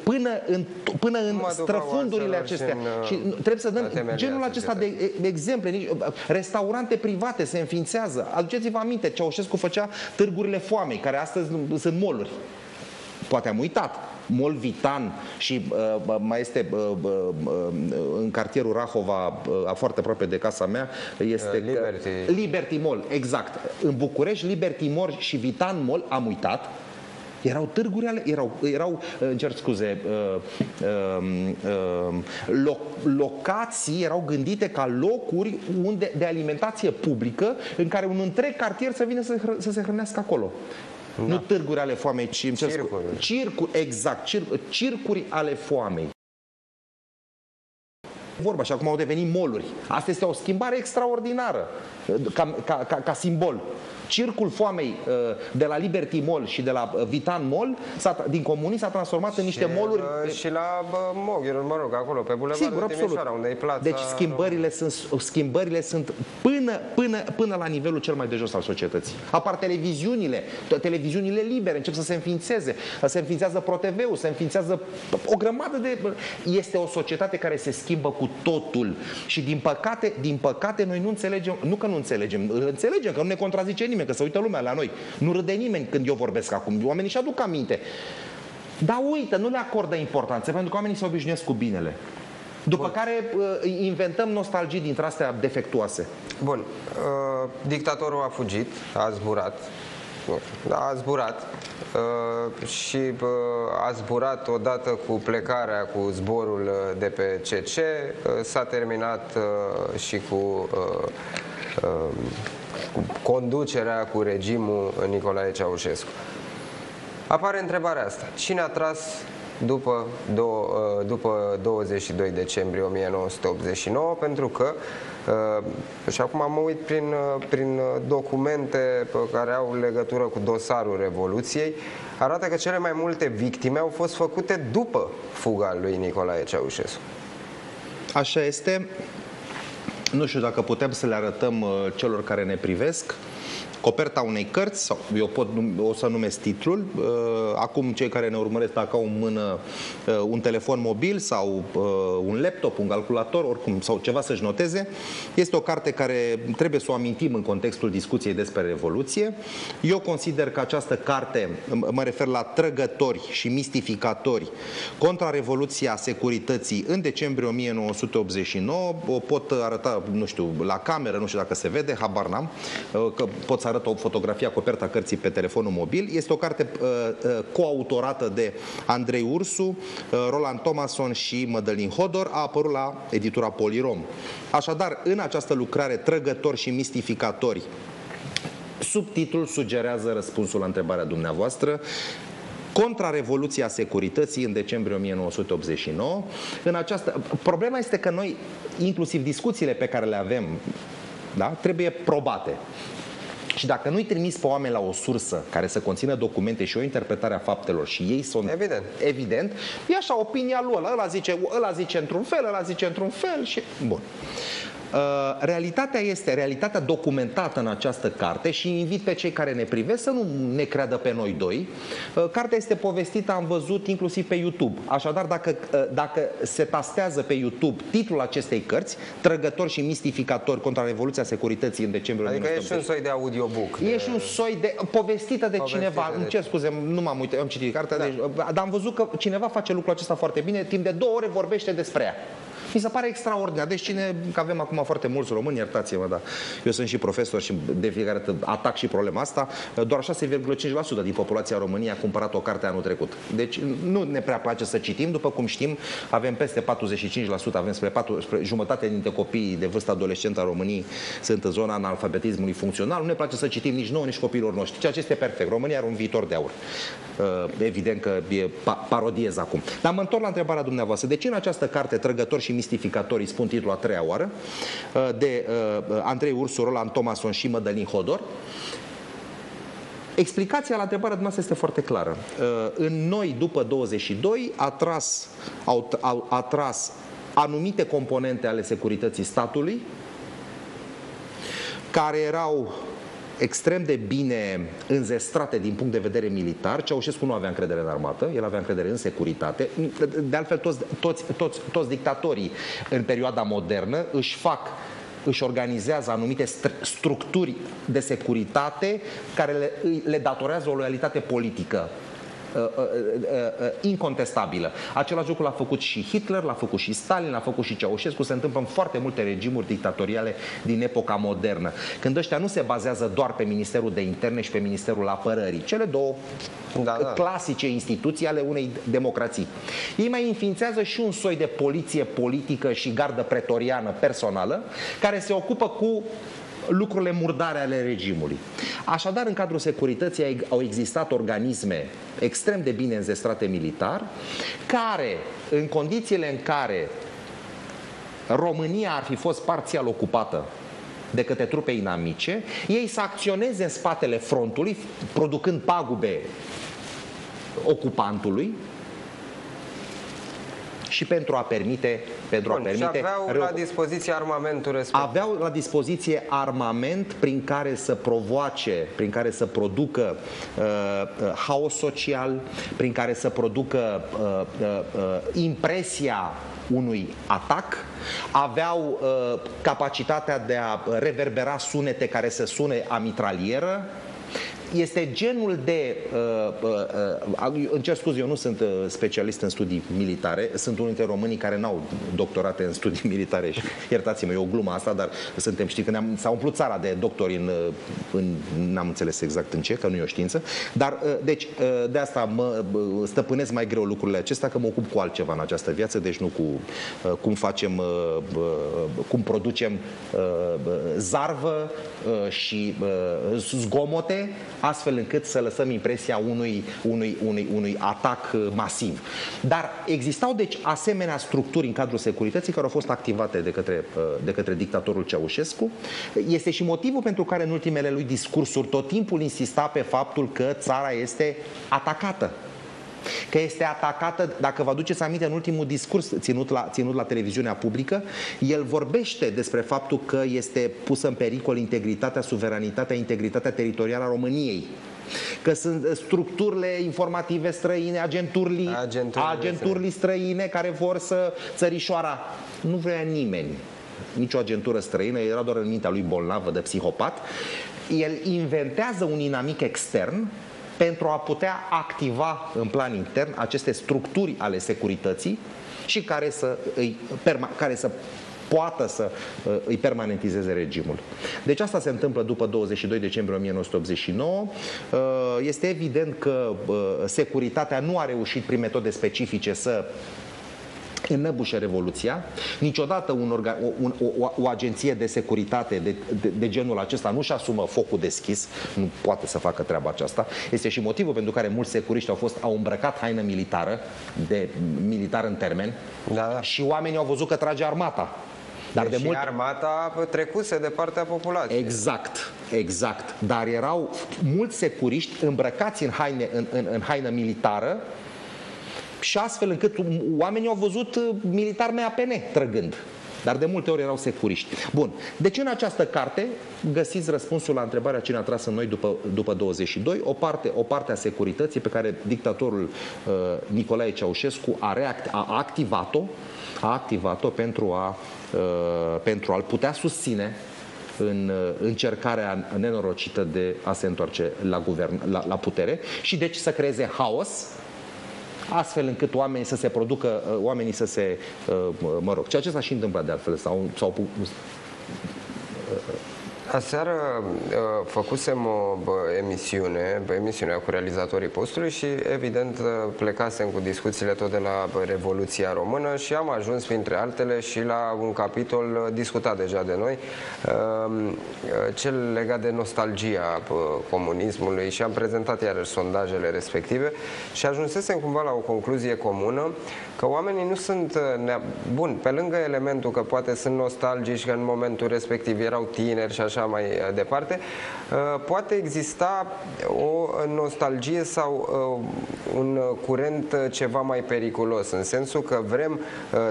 până în, până în străfundurile acestea. În, și trebuie să dăm genul acesta de, de exemple. Restaurante private se înființează. Aduceți-vă aminte, Ceaușescu făcea târgurile foamei, care astăzi sunt moluri. Poate am uitat. Mol Vitan și uh, mai este uh, uh, în cartierul Rahova, uh, foarte aproape de casa mea, este uh, Liberty. Liberty Mall, exact. În București, Liberty Mall și Vitan Mall, am uitat, erau târguri ale, erau, erau cer scuze, uh, uh, uh, loc, locații erau gândite ca locuri unde, de alimentație publică în care un întreg cartier să vină să, să se hrănească acolo. Da. Nu târguri ale foamei, ci circuri. circuri, exact, cir, circuri ale foamei. Vorba și acum au devenit moluri. Asta este o schimbare extraordinară ca, ca, ca, ca simbol. Circul foamei uh, de la Liberty Mall și de la uh, Vitan Mall din comunii s-a transformat în niște moluri. Uh, și la Mogherul, mă rog, acolo, pe bulevardul Sigur, Timișoara, unde e plața... Deci schimbările sunt, schimbările sunt până, până, până la nivelul cel mai de jos al societății. Apar televiziunile, televiziunile libere încep să se înființeze, se înființează ProTV-ul, se înființează o grămadă de... Este o societate care se schimbă cu totul și din păcate, din păcate noi nu înțelegem, nu că nu înțelegem, înțelegem că nu ne contrazice nimeni nimeni, că se uită lumea la noi. Nu râde nimeni când eu vorbesc acum. Oamenii și aduc aminte. Dar uită, nu le acordă importanță, pentru că oamenii se obișnuiesc cu binele. După Bun. care uh, inventăm nostalgii dintre astea defectuoase. Bun. Uh, dictatorul a fugit, a zburat. Da, a zburat uh, și uh, a zburat odată cu plecarea, cu zborul uh, de pe CC. Uh, s-a terminat uh, și cu uh, uh, cu conducerea, cu regimul Nicolae Ceaușescu. Apare întrebarea asta. Cine a tras după, do, uh, după 22 decembrie 1989? Pentru că uh, și acum mă uit prin, uh, prin documente pe care au legătură cu dosarul Revoluției, arată că cele mai multe victime au fost făcute după fuga lui Nicolae Ceaușescu. Așa este. Nu știu dacă putem să le arătăm uh, celor care ne privesc coperta unei cărți, sau eu pot, o să numesc titlul. Uh, acum cei care ne urmăresc dacă au în mână uh, un telefon mobil sau un laptop, un calculator, oricum, sau ceva să-și noteze, este o carte care trebuie să o amintim în contextul discuției despre Revoluție. Eu consider că această carte, mă refer la trăgători și mistificatori contra Revoluția Securității în decembrie 1989, o pot arăta, nu știu, la cameră, nu știu dacă se vede, habar n-am, că pot să arăt o fotografie a coperta cărții pe telefonul mobil. Este o carte uh, uh, coautorată de Andrei Ursu, uh, Roland Thomason și Mădălin Hodor. A apărut la editura Polirom. Așadar, în această lucrare, trăgători și mistificatori, Subtitlul sugerează răspunsul la întrebarea dumneavoastră Revoluția securității în decembrie 1989. În această... Problema este că noi, inclusiv discuțiile pe care le avem, da, trebuie probate. Și dacă nu-i trimis pe oameni la o sursă care să conțină documente și o interpretare a faptelor și ei sunt evident, evident e așa opinia lui ăla, ăla zice, ăla zice într-un fel, ăla zice într-un fel și bun. Uh, realitatea este realitatea documentată în această carte și invit pe cei care ne privesc să nu ne creadă pe noi doi. Uh, cartea este povestită, am văzut, inclusiv pe YouTube. Așadar, dacă, uh, dacă se tastează pe YouTube titlul acestei cărți, Trăgători și mistificatori contra Revoluția Securității în decembrie Adică e și un soi de audiobook. E și un soi de... povestită de povestită cineva. De... Îmi cer scuze, nu m-am uitat, am citit cartea, da. deci, dar am văzut că cineva face lucrul acesta foarte bine, timp de două ore vorbește despre ea. Mi se pare extraordinar. Deci cine, că avem acum foarte mulți români, iertați-mă, dar eu sunt și profesor și de fiecare dată atac și problema asta, doar 6,5% din populația României a cumpărat o carte anul trecut. Deci nu ne prea place să citim, după cum știm, avem peste 45%, avem spre, 4, spre jumătate dintre copiii de vârstă adolescentă a României sunt în zona analfabetismului funcțional. Nu ne place să citim nici nouă, nici copiilor noștri, ceea ce este perfect. România are un viitor de aur. Uh, evident că e parodiez acum. Dar mă întorc la întrebarea dumneavoastră. De ce în această carte Trăgători și mistificatorii, spun titlul a treia oară, uh, de uh, Andrei Ursu, Roland Thomason și Mădălin Hodor, Explicația la întrebarea dumneavoastră este foarte clară. În noi, după 22, a tras, au, au, a tras anumite componente ale securității statului, care erau extrem de bine înzestrate din punct de vedere militar. Ceaușescu nu avea încredere în armată, el avea încredere în securitate. De altfel, toți, toți, toți, toți dictatorii în perioada modernă își fac își organizează anumite structuri de securitate care le, le datorează o loialitate politică Uh, uh, uh, incontestabilă. Același lucru l-a făcut și Hitler, l-a făcut și Stalin, l-a făcut și Ceaușescu, se întâmplă în foarte multe regimuri dictatoriale din epoca modernă. Când ăștia nu se bazează doar pe Ministerul de Interne și pe Ministerul Apărării, cele două da, da. clasice instituții ale unei democrații. Ei mai înființează și un soi de poliție politică și gardă pretoriană personală care se ocupă cu lucrurile murdare ale regimului. Așadar, în cadrul securității au existat organisme extrem de bine înzestrate militar, care, în condițiile în care România ar fi fost parțial ocupată de către trupe inamice, ei să acționeze în spatele frontului, producând pagube ocupantului, și pentru a permite pentru Bun, a permite și aveau la dispoziție armamentul respectiv. Aveau la dispoziție armament prin care să provoace, prin care să producă uh, uh, haos social, prin care să producă uh, uh, uh, impresia unui atac, aveau uh, capacitatea de a reverbera sunete care să sune a mitralieră, este genul de. Uh, uh, uh, îmi cer scuze, eu nu sunt uh, specialist în studii militare, sunt unul dintre românii care n-au doctorate în studii militare și iertați-mă, e o glumă asta, dar suntem, știi, că s-a umplut țara de doctori în, uh, în n-am înțeles exact în ce, că nu e o știință, dar uh, deci uh, de asta mă stăpânesc mai greu lucrurile acestea, că mă ocup cu altceva în această viață, deci nu cu uh, cum facem, uh, uh, cum producem uh, zarvă uh, și uh, zgomote astfel încât să lăsăm impresia unui, unui, unui, unui atac uh, masiv. Dar existau deci asemenea structuri în cadrul securității care au fost activate de către, uh, de către dictatorul Ceaușescu. Este și motivul pentru care în ultimele lui discursuri tot timpul insista pe faptul că țara este atacată că este atacată, dacă vă aduceți aminte în ultimul discurs ținut la, ținut la televiziunea publică, el vorbește despre faptul că este pusă în pericol integritatea, suveranitatea, integritatea teritorială a României că sunt structurile informative străine, agenturile, Agenturile agenturile străine care vor să țărișoara. Nu vrea nimeni nicio agentură străină, era doar în mintea lui bolnavă de psihopat. El inventează un inamic extern pentru a putea activa în plan intern aceste structuri ale securității și care să, îi, care să poată să uh, îi permanentizeze regimul. Deci asta se întâmplă după 22 decembrie 1989. Uh, este evident că uh, securitatea nu a reușit prin metode specifice să înăbușe Revoluția. Niciodată un orga, o, o, o agenție de securitate de, de, de genul acesta nu-și asumă focul deschis, nu poate să facă treaba aceasta. Este și motivul pentru care mulți securiști au fost au îmbrăcat haină militară, de militar în termen, da, da. și oamenii au văzut că trage armata. Dar deci de mult... armata trecuse de partea populației. Exact, exact. Dar erau mulți securiști îmbrăcați în, haine, în, în, în haină militară, și astfel încât oamenii au văzut uh, militari MAPN trăgând. Dar de multe ori erau securiști. Bun. Deci în această carte găsiți răspunsul la întrebarea cine a tras în noi după, după 22, o parte, o parte a securității pe care dictatorul uh, Nicolae Ceaușescu a, react, a activat-o a activat-o pentru, a, uh, pentru a-l putea susține în uh, încercarea nenorocită de a se întoarce la, guvern, la, la putere și deci să creeze haos astfel încât oamenii să se producă, uh, oamenii să se, uh, mă rog, ceea ce s-a și întâmplat de altfel, sau, sau Aseară uh, făcusem o emisiune, emisiunea cu realizatorii postului și evident uh, plecasem cu discuțiile tot de la Revoluția Română și am ajuns printre altele și la un capitol uh, discutat deja de noi, cel legat de nostalgia comunismului și am prezentat iarăși sondajele respective și ajunsesem cumva la o concluzie comună că oamenii nu sunt bun, pe lângă elementul că poate sunt nostalgici că în momentul respectiv erau tineri și așa mai uh, departe, uh, poate exista o nostalgie sau uh, un curent ceva mai periculos, în sensul că vrem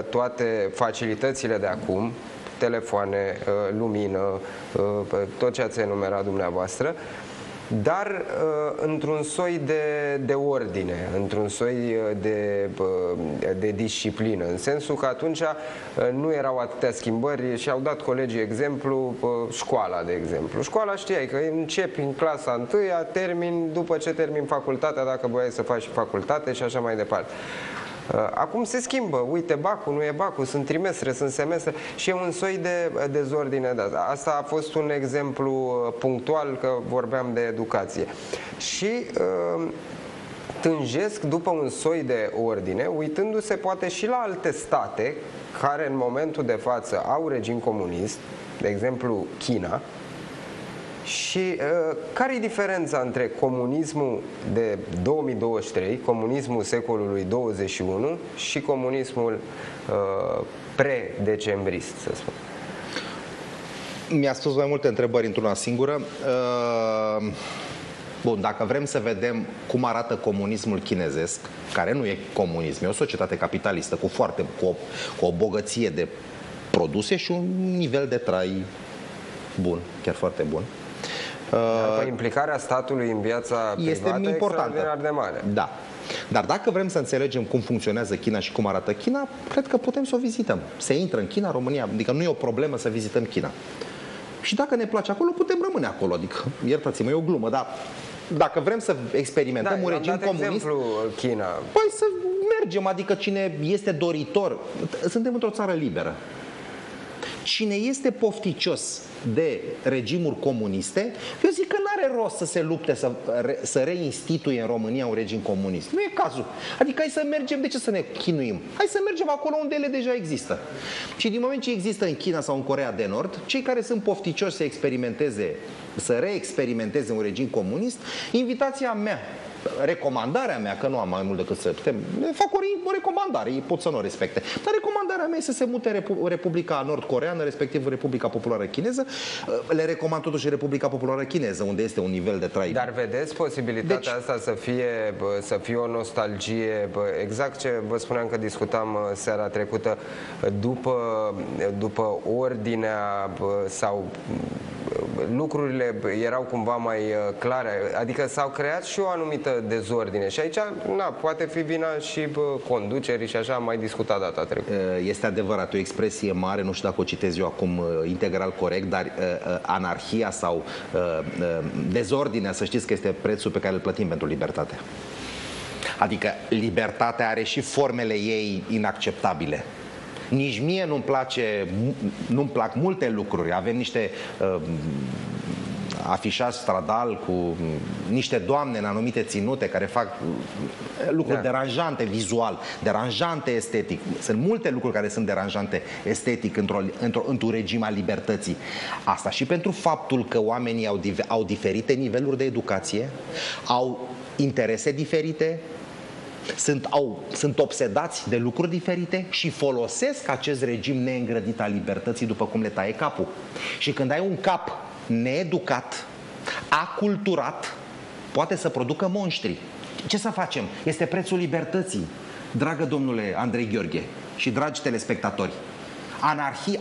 toate facilitățile de acum, telefoane, lumină, tot ce ați enumerat dumneavoastră, dar uh, într-un soi de, de ordine, într-un soi uh, de, uh, de disciplină, în sensul că atunci nu erau atâtea schimbări și au dat colegii exemplu școala, de exemplu. Școala știai că începi în clasa întâia, termin după ce termin facultatea, dacă voiai să faci facultate și așa mai departe. Uh, acum se schimbă, uite, bacul nu e bacul, sunt trimestre, sunt semestre și e un soi de dezordine de asta. Asta a fost un exemplu uh, punctual că vorbeam de educație. Și uh, tânjesc după un soi de ordine, uitându-se poate și la alte state care în momentul de față au regim comunist, de exemplu China, Și uh, care e diferența între comunismul de 2023, comunismul secolului 21 și comunismul uh, pre-decembrist, să spun? Mi-a spus mai multe întrebări într-una singură. Uh... Bun, dacă vrem să vedem cum arată comunismul chinezesc, care nu e comunism, e o societate capitalistă cu, foarte, cu, o, cu o bogăție de produse și un nivel de trai bun, chiar foarte bun. Uh, implicarea statului în viața este privată importantă. de mare. Da. Dar dacă vrem să înțelegem cum funcționează China și cum arată China, cred că putem să o vizităm. Se intră în China, România, adică nu e o problemă să vizităm China. Și dacă ne place acolo, putem rămâne acolo. Adică, iertați-mă, e o glumă, dar dacă vrem să experimentăm da, un regim comunist, exemplu China. Păi să mergem, adică cine este doritor, suntem într-o țară liberă. Cine este pofticios de regimuri comuniste, eu zic că nu are rost să se lupte să, să reinstituie în România un regim comunist. Nu e cazul. Adică hai să mergem, de ce să ne chinuim? Hai să mergem acolo unde ele deja există. Și din moment ce există în China sau în Corea de Nord, cei care sunt pofticioși să experimenteze, să reexperimenteze un regim comunist, invitația mea recomandarea mea, că nu am mai mult decât să putem, fac o, o recomandare, ei pot să nu o respecte. Dar recomandarea mea este să se mute Republica Nord-Coreană, respectiv Republica Populară Chineză. Le recomand totuși Republica Populară Chineză, unde este un nivel de trai. Dar vedeți posibilitatea deci... asta să fie, să fie o nostalgie, exact ce vă spuneam că discutam seara trecută, după, după ordinea sau lucrurile erau cumva mai uh, clare, adică s-au creat și o anumită dezordine și aici na, poate fi vina și conducerii și așa am mai discutat data trecută. Uh, este adevărat, o expresie mare, nu știu dacă o citez eu acum uh, integral corect, dar anarhia sau dezordinea, să știți că este prețul pe care îl plătim pentru libertate. Adică libertatea are și formele ei inacceptabile. Nici mie nu-mi place, nu-mi plac multe lucruri. Avem niște uh, afișați stradal cu niște doamne în anumite ținute care fac uh, lucruri da. deranjante vizual, deranjante estetic. Sunt multe lucruri care sunt deranjante estetic într-o, într-o, într-un regim al libertății. Asta și pentru faptul că oamenii au, au diferite niveluri de educație, au interese diferite, sunt, au, sunt obsedați de lucruri diferite și folosesc acest regim neîngrădit al libertății după cum le taie capul. Și când ai un cap needucat, aculturat, poate să producă monștri. Ce să facem? Este prețul libertății, dragă domnule Andrei Gheorghe și dragi telespectatori anarhie,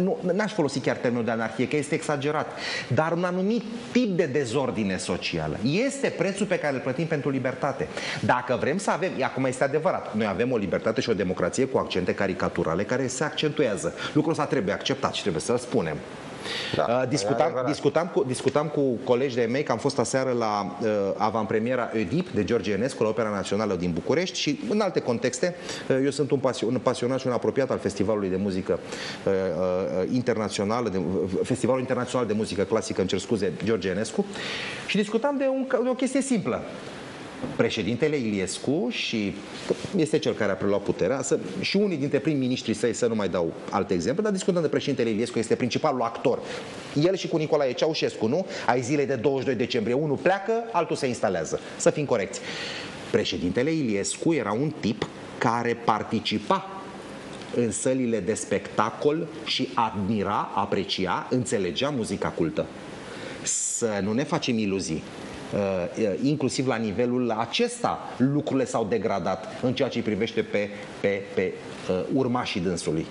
nu, n-aș folosi chiar termenul de anarhie, că este exagerat, dar un anumit tip de dezordine socială. Este prețul pe care îl plătim pentru libertate. Dacă vrem să avem, acum este adevărat, noi avem o libertate și o democrație cu accente caricaturale care se accentuează. Lucrul ăsta trebuie acceptat și trebuie să-l spunem. Da, uh, discutam, discutam, cu, discutam cu colegi de mei că am fost aseară la uh, avantpremiera Oedip de George Enescu la Opera Națională din București și în alte contexte, uh, eu sunt un, pasio, un pasionat și un apropiat al Festivalului de Muzică uh, uh, Internațională, de, Festivalul Internațional de Muzică Clasică, îmi cer scuze, George Enescu și discutam de, un, de o chestie simplă președintele Iliescu și este cel care a preluat puterea să, și unii dintre prim-ministrii săi, să nu mai dau alte exemple, dar discutăm de președintele Iliescu, este principalul actor. El și cu Nicolae Ceaușescu, nu? Ai zilei de 22 decembrie, unul pleacă, altul se instalează. Să fim corecți. Președintele Iliescu era un tip care participa în sălile de spectacol și admira, aprecia, înțelegea muzica cultă. Să nu ne facem iluzii. Uh, uh, inclusiv la nivelul acesta lucrurile s-au degradat în ceea ce îi privește pe, pe, pe uh, urmașii dânsului.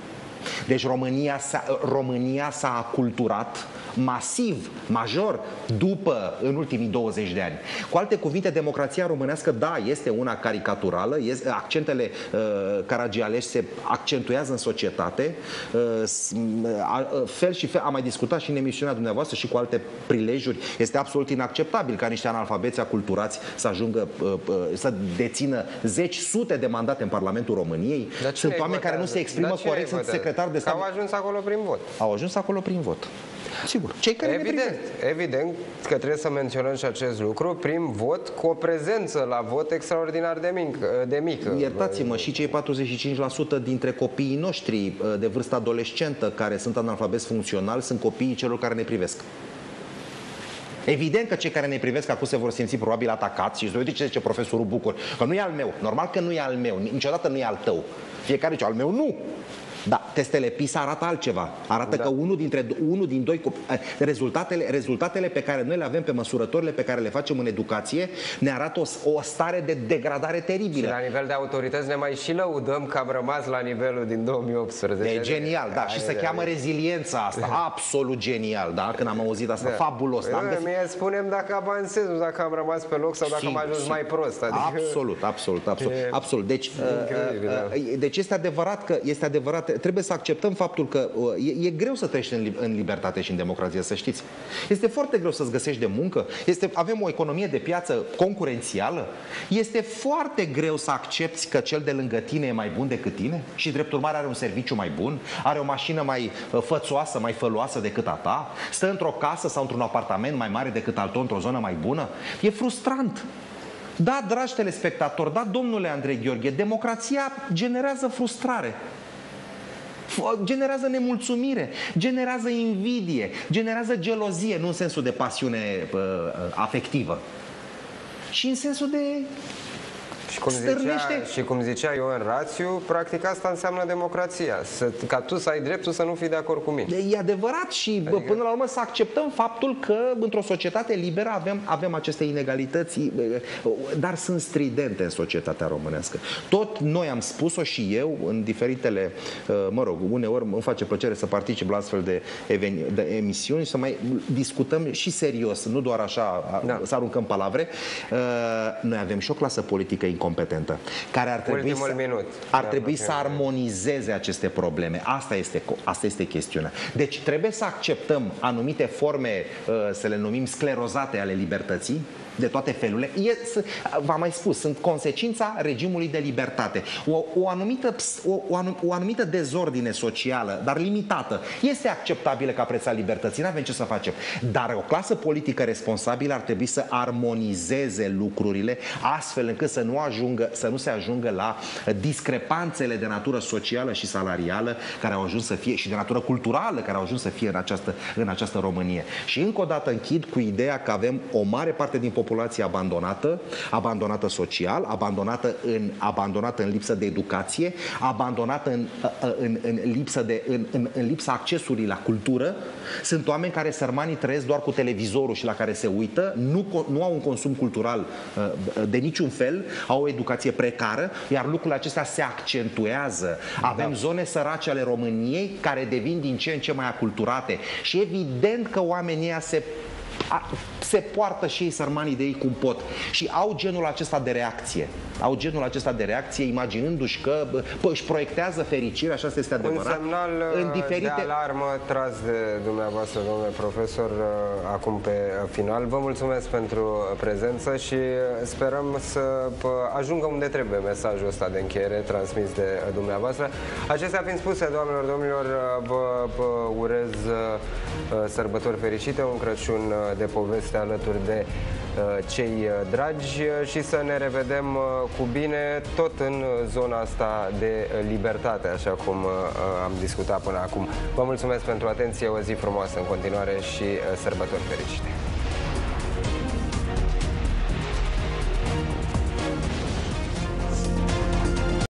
Deci România s-a, România s-a aculturat masiv, major, după, în ultimii 20 de ani. Cu alte cuvinte, democrația românească, da, este una caricaturală, este, accentele uh, caragialești se accentuează în societate, uh, uh, fel și fel, am mai discutat și în emisiunea dumneavoastră și cu alte prilejuri, este absolut inacceptabil ca niște analfabeți aculturați să ajungă, uh, uh, să dețină zeci, sute de mandate în Parlamentul României. Sunt oameni care nu se exprimă corect, sunt secretari de stat. Au ajuns acolo prin vot. Au ajuns acolo prin vot. Sigur, cei care evident, ne evident că trebuie să menționăm și acest lucru prin vot cu o prezență la vot extraordinar de, mic, de mică. Iertați-mă, și cei 45% dintre copiii noștri de vârstă adolescentă care sunt analfabeti funcțional sunt copiii celor care ne privesc. Evident că cei care ne privesc acum se vor simți probabil atacați și să uite ce zice profesorul Bucur, că nu e al meu. Normal că nu e al meu, niciodată nu e al tău. Fiecare zice, al meu nu. Da, testele PISA arată altceva. Arată da. că unul, dintre, unul din doi eh, rezultatele, rezultatele pe care noi le avem pe măsurătorile pe care le facem în educație ne arată o, o stare de degradare teribilă. Și la nivel de autorități ne mai și lăudăm că am rămas la nivelul din 2018. E genial, da, și se cheamă reziliența asta. Absolut genial, da, când am auzit asta, da. fabulos. Da, găsit... Mie spunem dacă avansez, nu dacă am rămas pe loc sau dacă am ajuns mai prost. Adică... Absolut, absolut, absolut. E... absolut. Deci, uh, uh, uh, deci este adevărat că este adevărat trebuie să acceptăm faptul că uh, e, e greu să trăiești în, în libertate și în democrație, să știți. Este foarte greu să-ți găsești de muncă, este, avem o economie de piață concurențială, este foarte greu să accepti că cel de lângă tine e mai bun decât tine și drept urmare are un serviciu mai bun, are o mașină mai uh, fățoasă, mai făloasă decât a ta, stă într-o casă sau într-un apartament mai mare decât al tău, într-o zonă mai bună. E frustrant. Da, dragi telespectatori, da, domnule Andrei Gheorghe, democrația generează frustrare generează nemulțumire, generează invidie, generează gelozie, nu în sensul de pasiune uh, afectivă, ci în sensul de și cum, zicea, și cum zicea Ioan Rațiu, practic asta înseamnă democrația. Să, ca tu să ai dreptul să nu fii de acord cu mine. E adevărat și adică... până la urmă să acceptăm faptul că într-o societate liberă avem, avem aceste inegalități, dar sunt stridente în societatea românească. Tot noi am spus-o și eu în diferitele, uh, mă rog, uneori îmi face plăcere să particip la astfel de, eveni- de emisiuni și să mai discutăm și serios, nu doar așa, da. să aruncăm palavre. Uh, noi avem și o clasă politică incompetentă, care ar trebui, să, minut. ar trebui să armonizeze aceste probleme. Asta este, asta este chestiunea. Deci trebuie să acceptăm anumite forme, uh, să le numim sclerozate ale libertății, de toate felurile. v-am mai spus, sunt consecința regimului de libertate. O, o, anumită, o, o, o anumită dezordine socială, dar limitată, este acceptabilă ca preț al libertății, nu avem ce să facem. Dar o clasă politică responsabilă ar trebui să armonizeze lucrurile astfel încât să nu, ajungă, să nu se ajungă la discrepanțele de natură socială și salarială care au ajuns să fie și de natură culturală care au ajuns să fie în această, în această Românie. Și încă o dată închid cu ideea că avem o mare parte din populație populație abandonată, abandonată social, abandonată în, abandonată în lipsă de educație, abandonată în, în, în, lipsă de, în, în, în lipsa accesului la cultură. Sunt oameni care sărmanii trăiesc doar cu televizorul și la care se uită, nu, nu au un consum cultural de niciun fel, au o educație precară, iar lucrurile acestea se accentuează. Avem da. zone sărace ale României care devin din ce în ce mai aculturate și evident că oamenii se a, se poartă și ei sărmanii de ei cum pot și au genul acesta de reacție. Au genul acesta de reacție imaginându-și că pă, își proiectează fericirea, așa este adevărat. Un semnal în uh, diferite... de alarmă tras de dumneavoastră, domnule profesor, uh, acum pe final. Vă mulțumesc pentru prezență și sperăm să ajungă unde trebuie mesajul ăsta de încheiere transmis de dumneavoastră. Acestea fiind spuse, doamnelor, domnilor, vă, vă urez uh, sărbători fericite, un Crăciun de poveste alături de uh, cei uh, dragi uh, și să ne revedem cu bine tot în zona asta de libertate, așa cum am discutat până acum. Vă mulțumesc pentru atenție, o zi frumoasă în continuare și sărbători fericite!